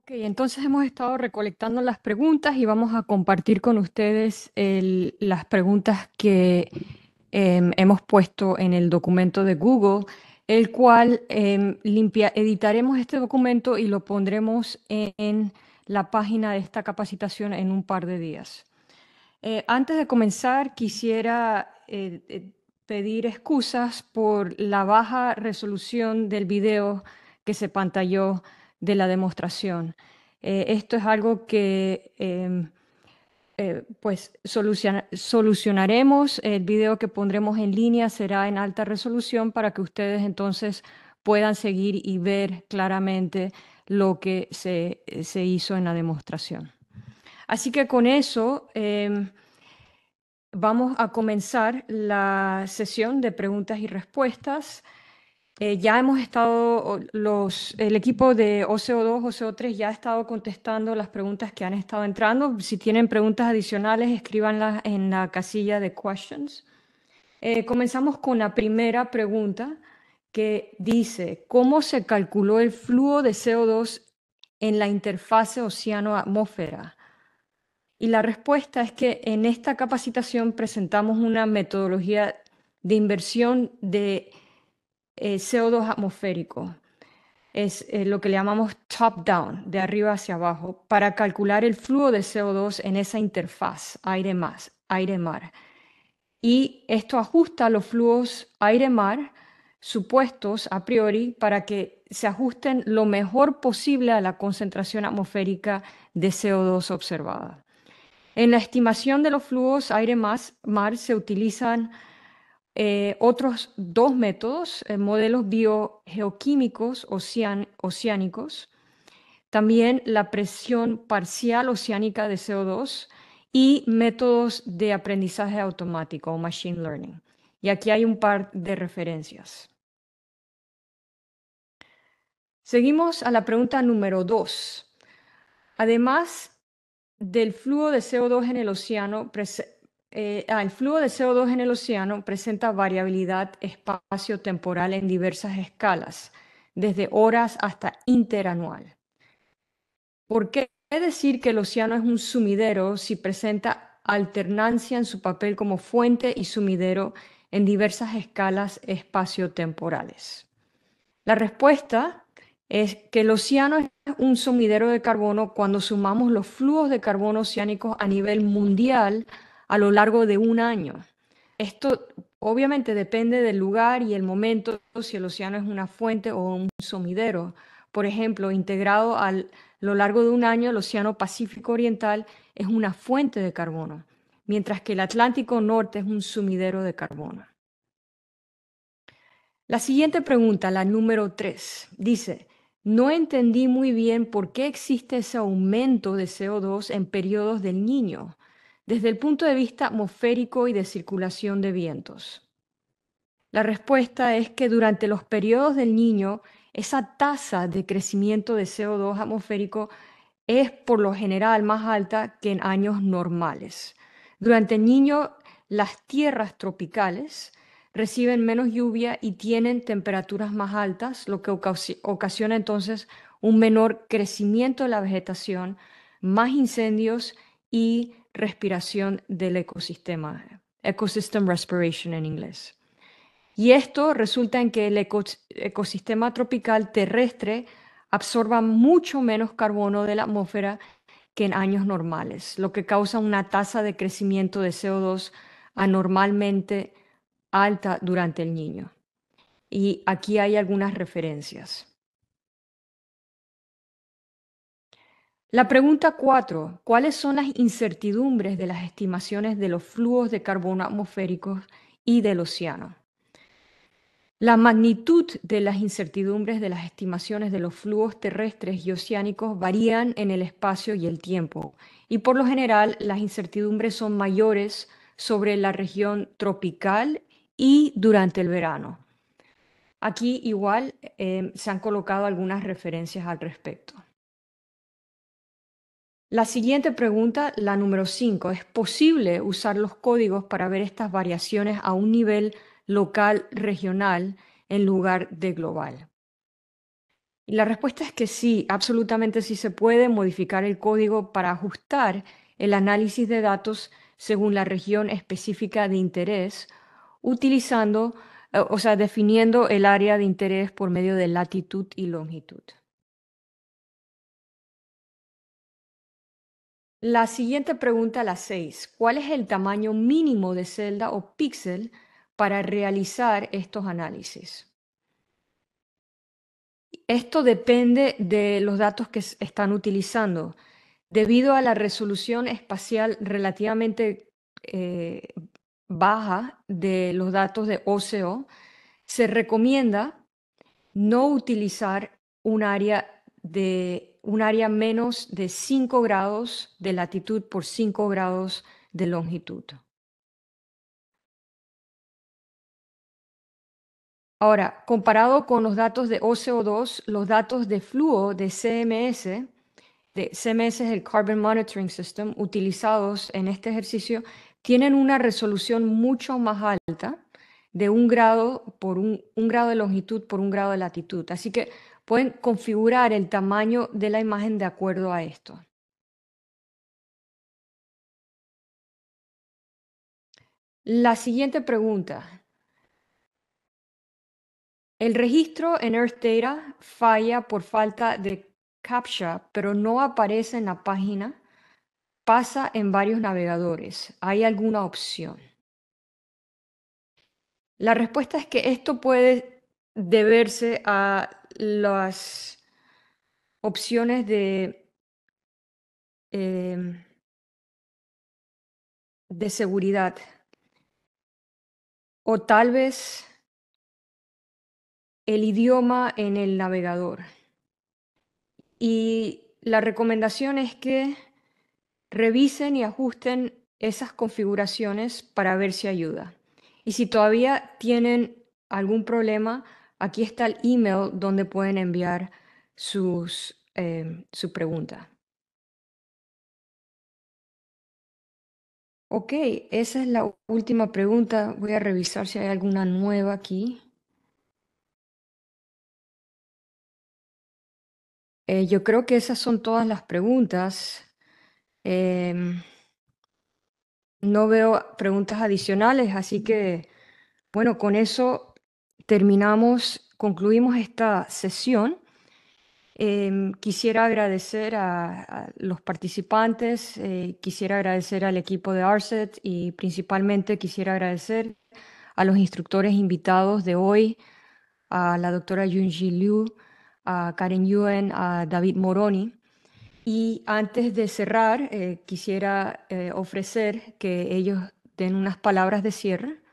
Speaker 1: entonces hemos estado recolectando las preguntas y vamos a compartir con ustedes las preguntas que em, hemos puesto en el documento de Google el cual em, editaremos este documento y lo pondremos en, la página de esta capacitación en un par de días. Eh, antes de comenzar, quisiera eh, eh, pedir excusas por la baja resolución del video que se pantalló de la demostración. esto es algo que em, eh, pues solucionaremos. El video que pondremos en línea será en alta resolución para que ustedes entonces puedan seguir y ver claramente lo que se, hizo en la demostración. Así que con eso em, vamos a comenzar la sesión de preguntas y respuestas. Eh, ya hemos estado, los, el equipo de OCO2, OCO3 ya ha estado contestando las preguntas que han estado entrando. Si tienen preguntas adicionales, escríbanlas en la casilla de questions. Eh, comenzamos con la primera pregunta que dice, ¿cómo se calculó el flujo de CO2 en la interfase océano-atmósfera? Y la respuesta es que en esta capacitación presentamos una metodología de inversión de eh, CO2 atmosférico. Es eh, lo que le llamamos top-down, de arriba hacia abajo, para calcular el flujo de CO2 en esa interfaz aire-mar. y esto ajusta los flujos aire-mar supuestos a priori para que se ajusten lo mejor posible a la concentración atmosférica de CO2 observada. En la estimación de los flujos aire-mar se utilizan eh, otros dos métodos, eh, modelos biogeoquímicos oceánicos, también la presión parcial oceánica de CO2 y métodos de aprendizaje automático o machine learning. Y aquí hay un par de referencias. Seguimos a la pregunta número dos. Además del flujo de CO2 en el océano, eh, ah, el flujo de CO2 en el océano presenta variabilidad espacio-temporal en diversas escalas, desde horas hasta interanual. ¿Por qué decir que el océano es un sumidero si presenta alternancia en su papel como fuente y sumidero en diversas escalas espacio-temporales? La respuesta es que el océano es un sumidero de carbono cuando sumamos los flujos de carbono oceánicos a nivel mundial a lo largo de un año. Esto obviamente depende del lugar y el momento, si el océano es una fuente o un sumidero. Por ejemplo, integrado a lo largo de un año, el Océano Pacífico Oriental es una fuente de carbono, mientras que el Atlántico Norte es un sumidero de carbono. La siguiente pregunta, la número tres, dice, no entendí muy bien por qué existe ese aumento de CO2 en periodos del niño, desde el punto de vista atmosférico y de circulación de vientos. La respuesta es que durante los periodos del niño, esa tasa de crecimiento de CO2 atmosférico es por lo general más alta que en años normales. Durante el niño, las tierras tropicales reciben menos lluvia y tienen temperaturas más altas, lo que ocasiona entonces un menor crecimiento de la vegetación, más incendios y respiración del ecosistema, ecosystem respiration en inglés. Y esto resulta en que el ecosistema tropical terrestre absorba mucho menos carbono de la atmósfera que en años normales, lo que causa una tasa de crecimiento de CO2 anormalmente alta durante el niño. Y aquí hay algunas referencias. La pregunta 4. ¿Cuáles son las incertidumbres de las estimaciones de los flujos de carbono atmosféricos y del océano? La magnitud de las incertidumbres de las estimaciones de los flujos terrestres y oceánicos varían en el espacio y el tiempo, y por lo general las incertidumbres son mayores sobre la región tropical y durante el verano. Aquí igual eh, se han colocado algunas referencias al respecto. La siguiente pregunta, la número 5, ¿es posible usar los códigos para ver estas variaciones a un nivel local, regional, en lugar de global? Y la respuesta es que sí, absolutamente sí se puede modificar el código para ajustar el análisis de datos según la región específica de interés utilizando, eh, o sea, definiendo el área de interés por medio de latitud y longitud. La siguiente pregunta, la 6. ¿Cuál es el tamaño mínimo de celda o píxel para realizar estos análisis? Esto depende de los datos que están utilizando. Debido a la resolución espacial relativamente eh, baja de los datos de OCO, se recomienda no utilizar un área de un área menos de 5 grados de latitud por 5 grados de longitud. Ahora, comparado con los datos de OCO2, los datos de flujo de CMS, de CMS es el Carbon Monitoring System, utilizados en este ejercicio, tienen una resolución mucho más alta de un grado por un, grado de longitud por un grado de latitud. Así que pueden configurar el tamaño de la imagen de acuerdo a esto. La siguiente pregunta. El registro en Earth Data falla por falta de CAPTCHA, pero no aparece en la página pasa en varios navegadores. ¿Hay alguna opción? La respuesta es que esto puede deberse a las opciones de, em, de seguridad o tal vez el idioma en el navegador. Y la recomendación es que Revisen y ajusten esas configuraciones para ver si ayuda. Y si todavía tienen algún problema, aquí está el email donde pueden enviar sus, eh, su pregunta. Ok, esa es la última pregunta. Voy a revisar si hay alguna nueva aquí. Eh, yo creo que esas son todas las preguntas. Em, no veo preguntas adicionales, así que, bueno, con eso terminamos, concluimos esta sesión. Em, quisiera agradecer a, los participantes, eh, quisiera agradecer al equipo de ARCET y principalmente quisiera agradecer a los instructores invitados de hoy, a la doctora Yunji Liu, a Karen Yuen, a David Moroni. Y antes de cerrar, eh, quisiera eh, ofrecer que ellos den unas palabras de cierre.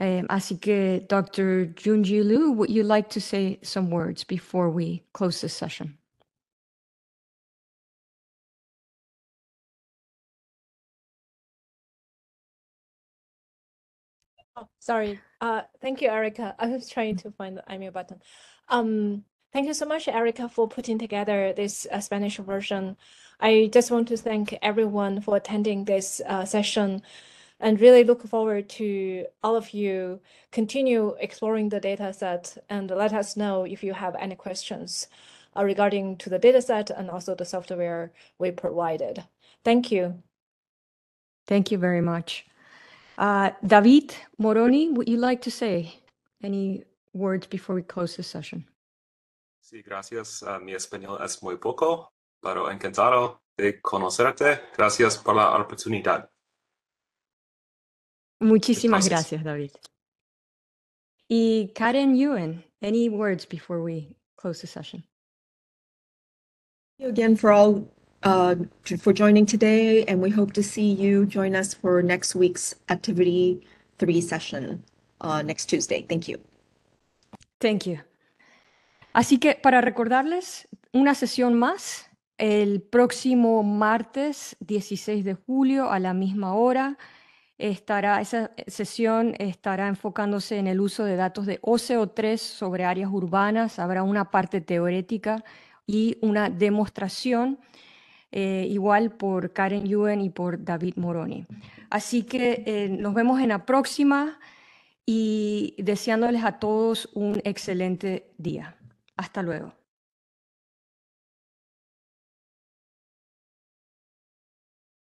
Speaker 1: Eh, así que, Dr. Junji Liu, would you like to say some words before we close this session?
Speaker 2: Oh, sorry. Uh, thank you, Erica. I was trying to find the unmute button. Um, thank you so much, Erica, for putting together this uh, Spanish version. I just want to thank everyone for attending this uh, session and really look forward to all of you continue exploring the data set and let us know if you have any questions uh, regarding to the data set and also the software we provided. Thank you.
Speaker 1: Thank you very much. Uh, David Moroni, would you like to say any words before we close this session?
Speaker 3: Sí, gracias. Uh, mi español es muy poco, pero encantado de conocerte. Gracias por la oportunidad.
Speaker 1: Muchísimas
Speaker 3: Gracias.
Speaker 1: gracias, David. Y Karen Ewan, any words before we close the session?
Speaker 4: you again for all uh, for joining today, and we hope to see you join us for next week's activity three session uh, next Tuesday. Thank you.
Speaker 1: Thank you. Así que para recordarles, una sesión más el próximo martes 16 de julio a la misma hora. Estará, esa sesión estará enfocándose en el uso de datos de OCO3 sobre áreas urbanas. Habrá una parte teórica y una demostración, eh, igual por Karen Yuen y por David Moroni. Así que eh, nos vemos en la próxima y deseándoles a todos un excelente día. Hasta luego.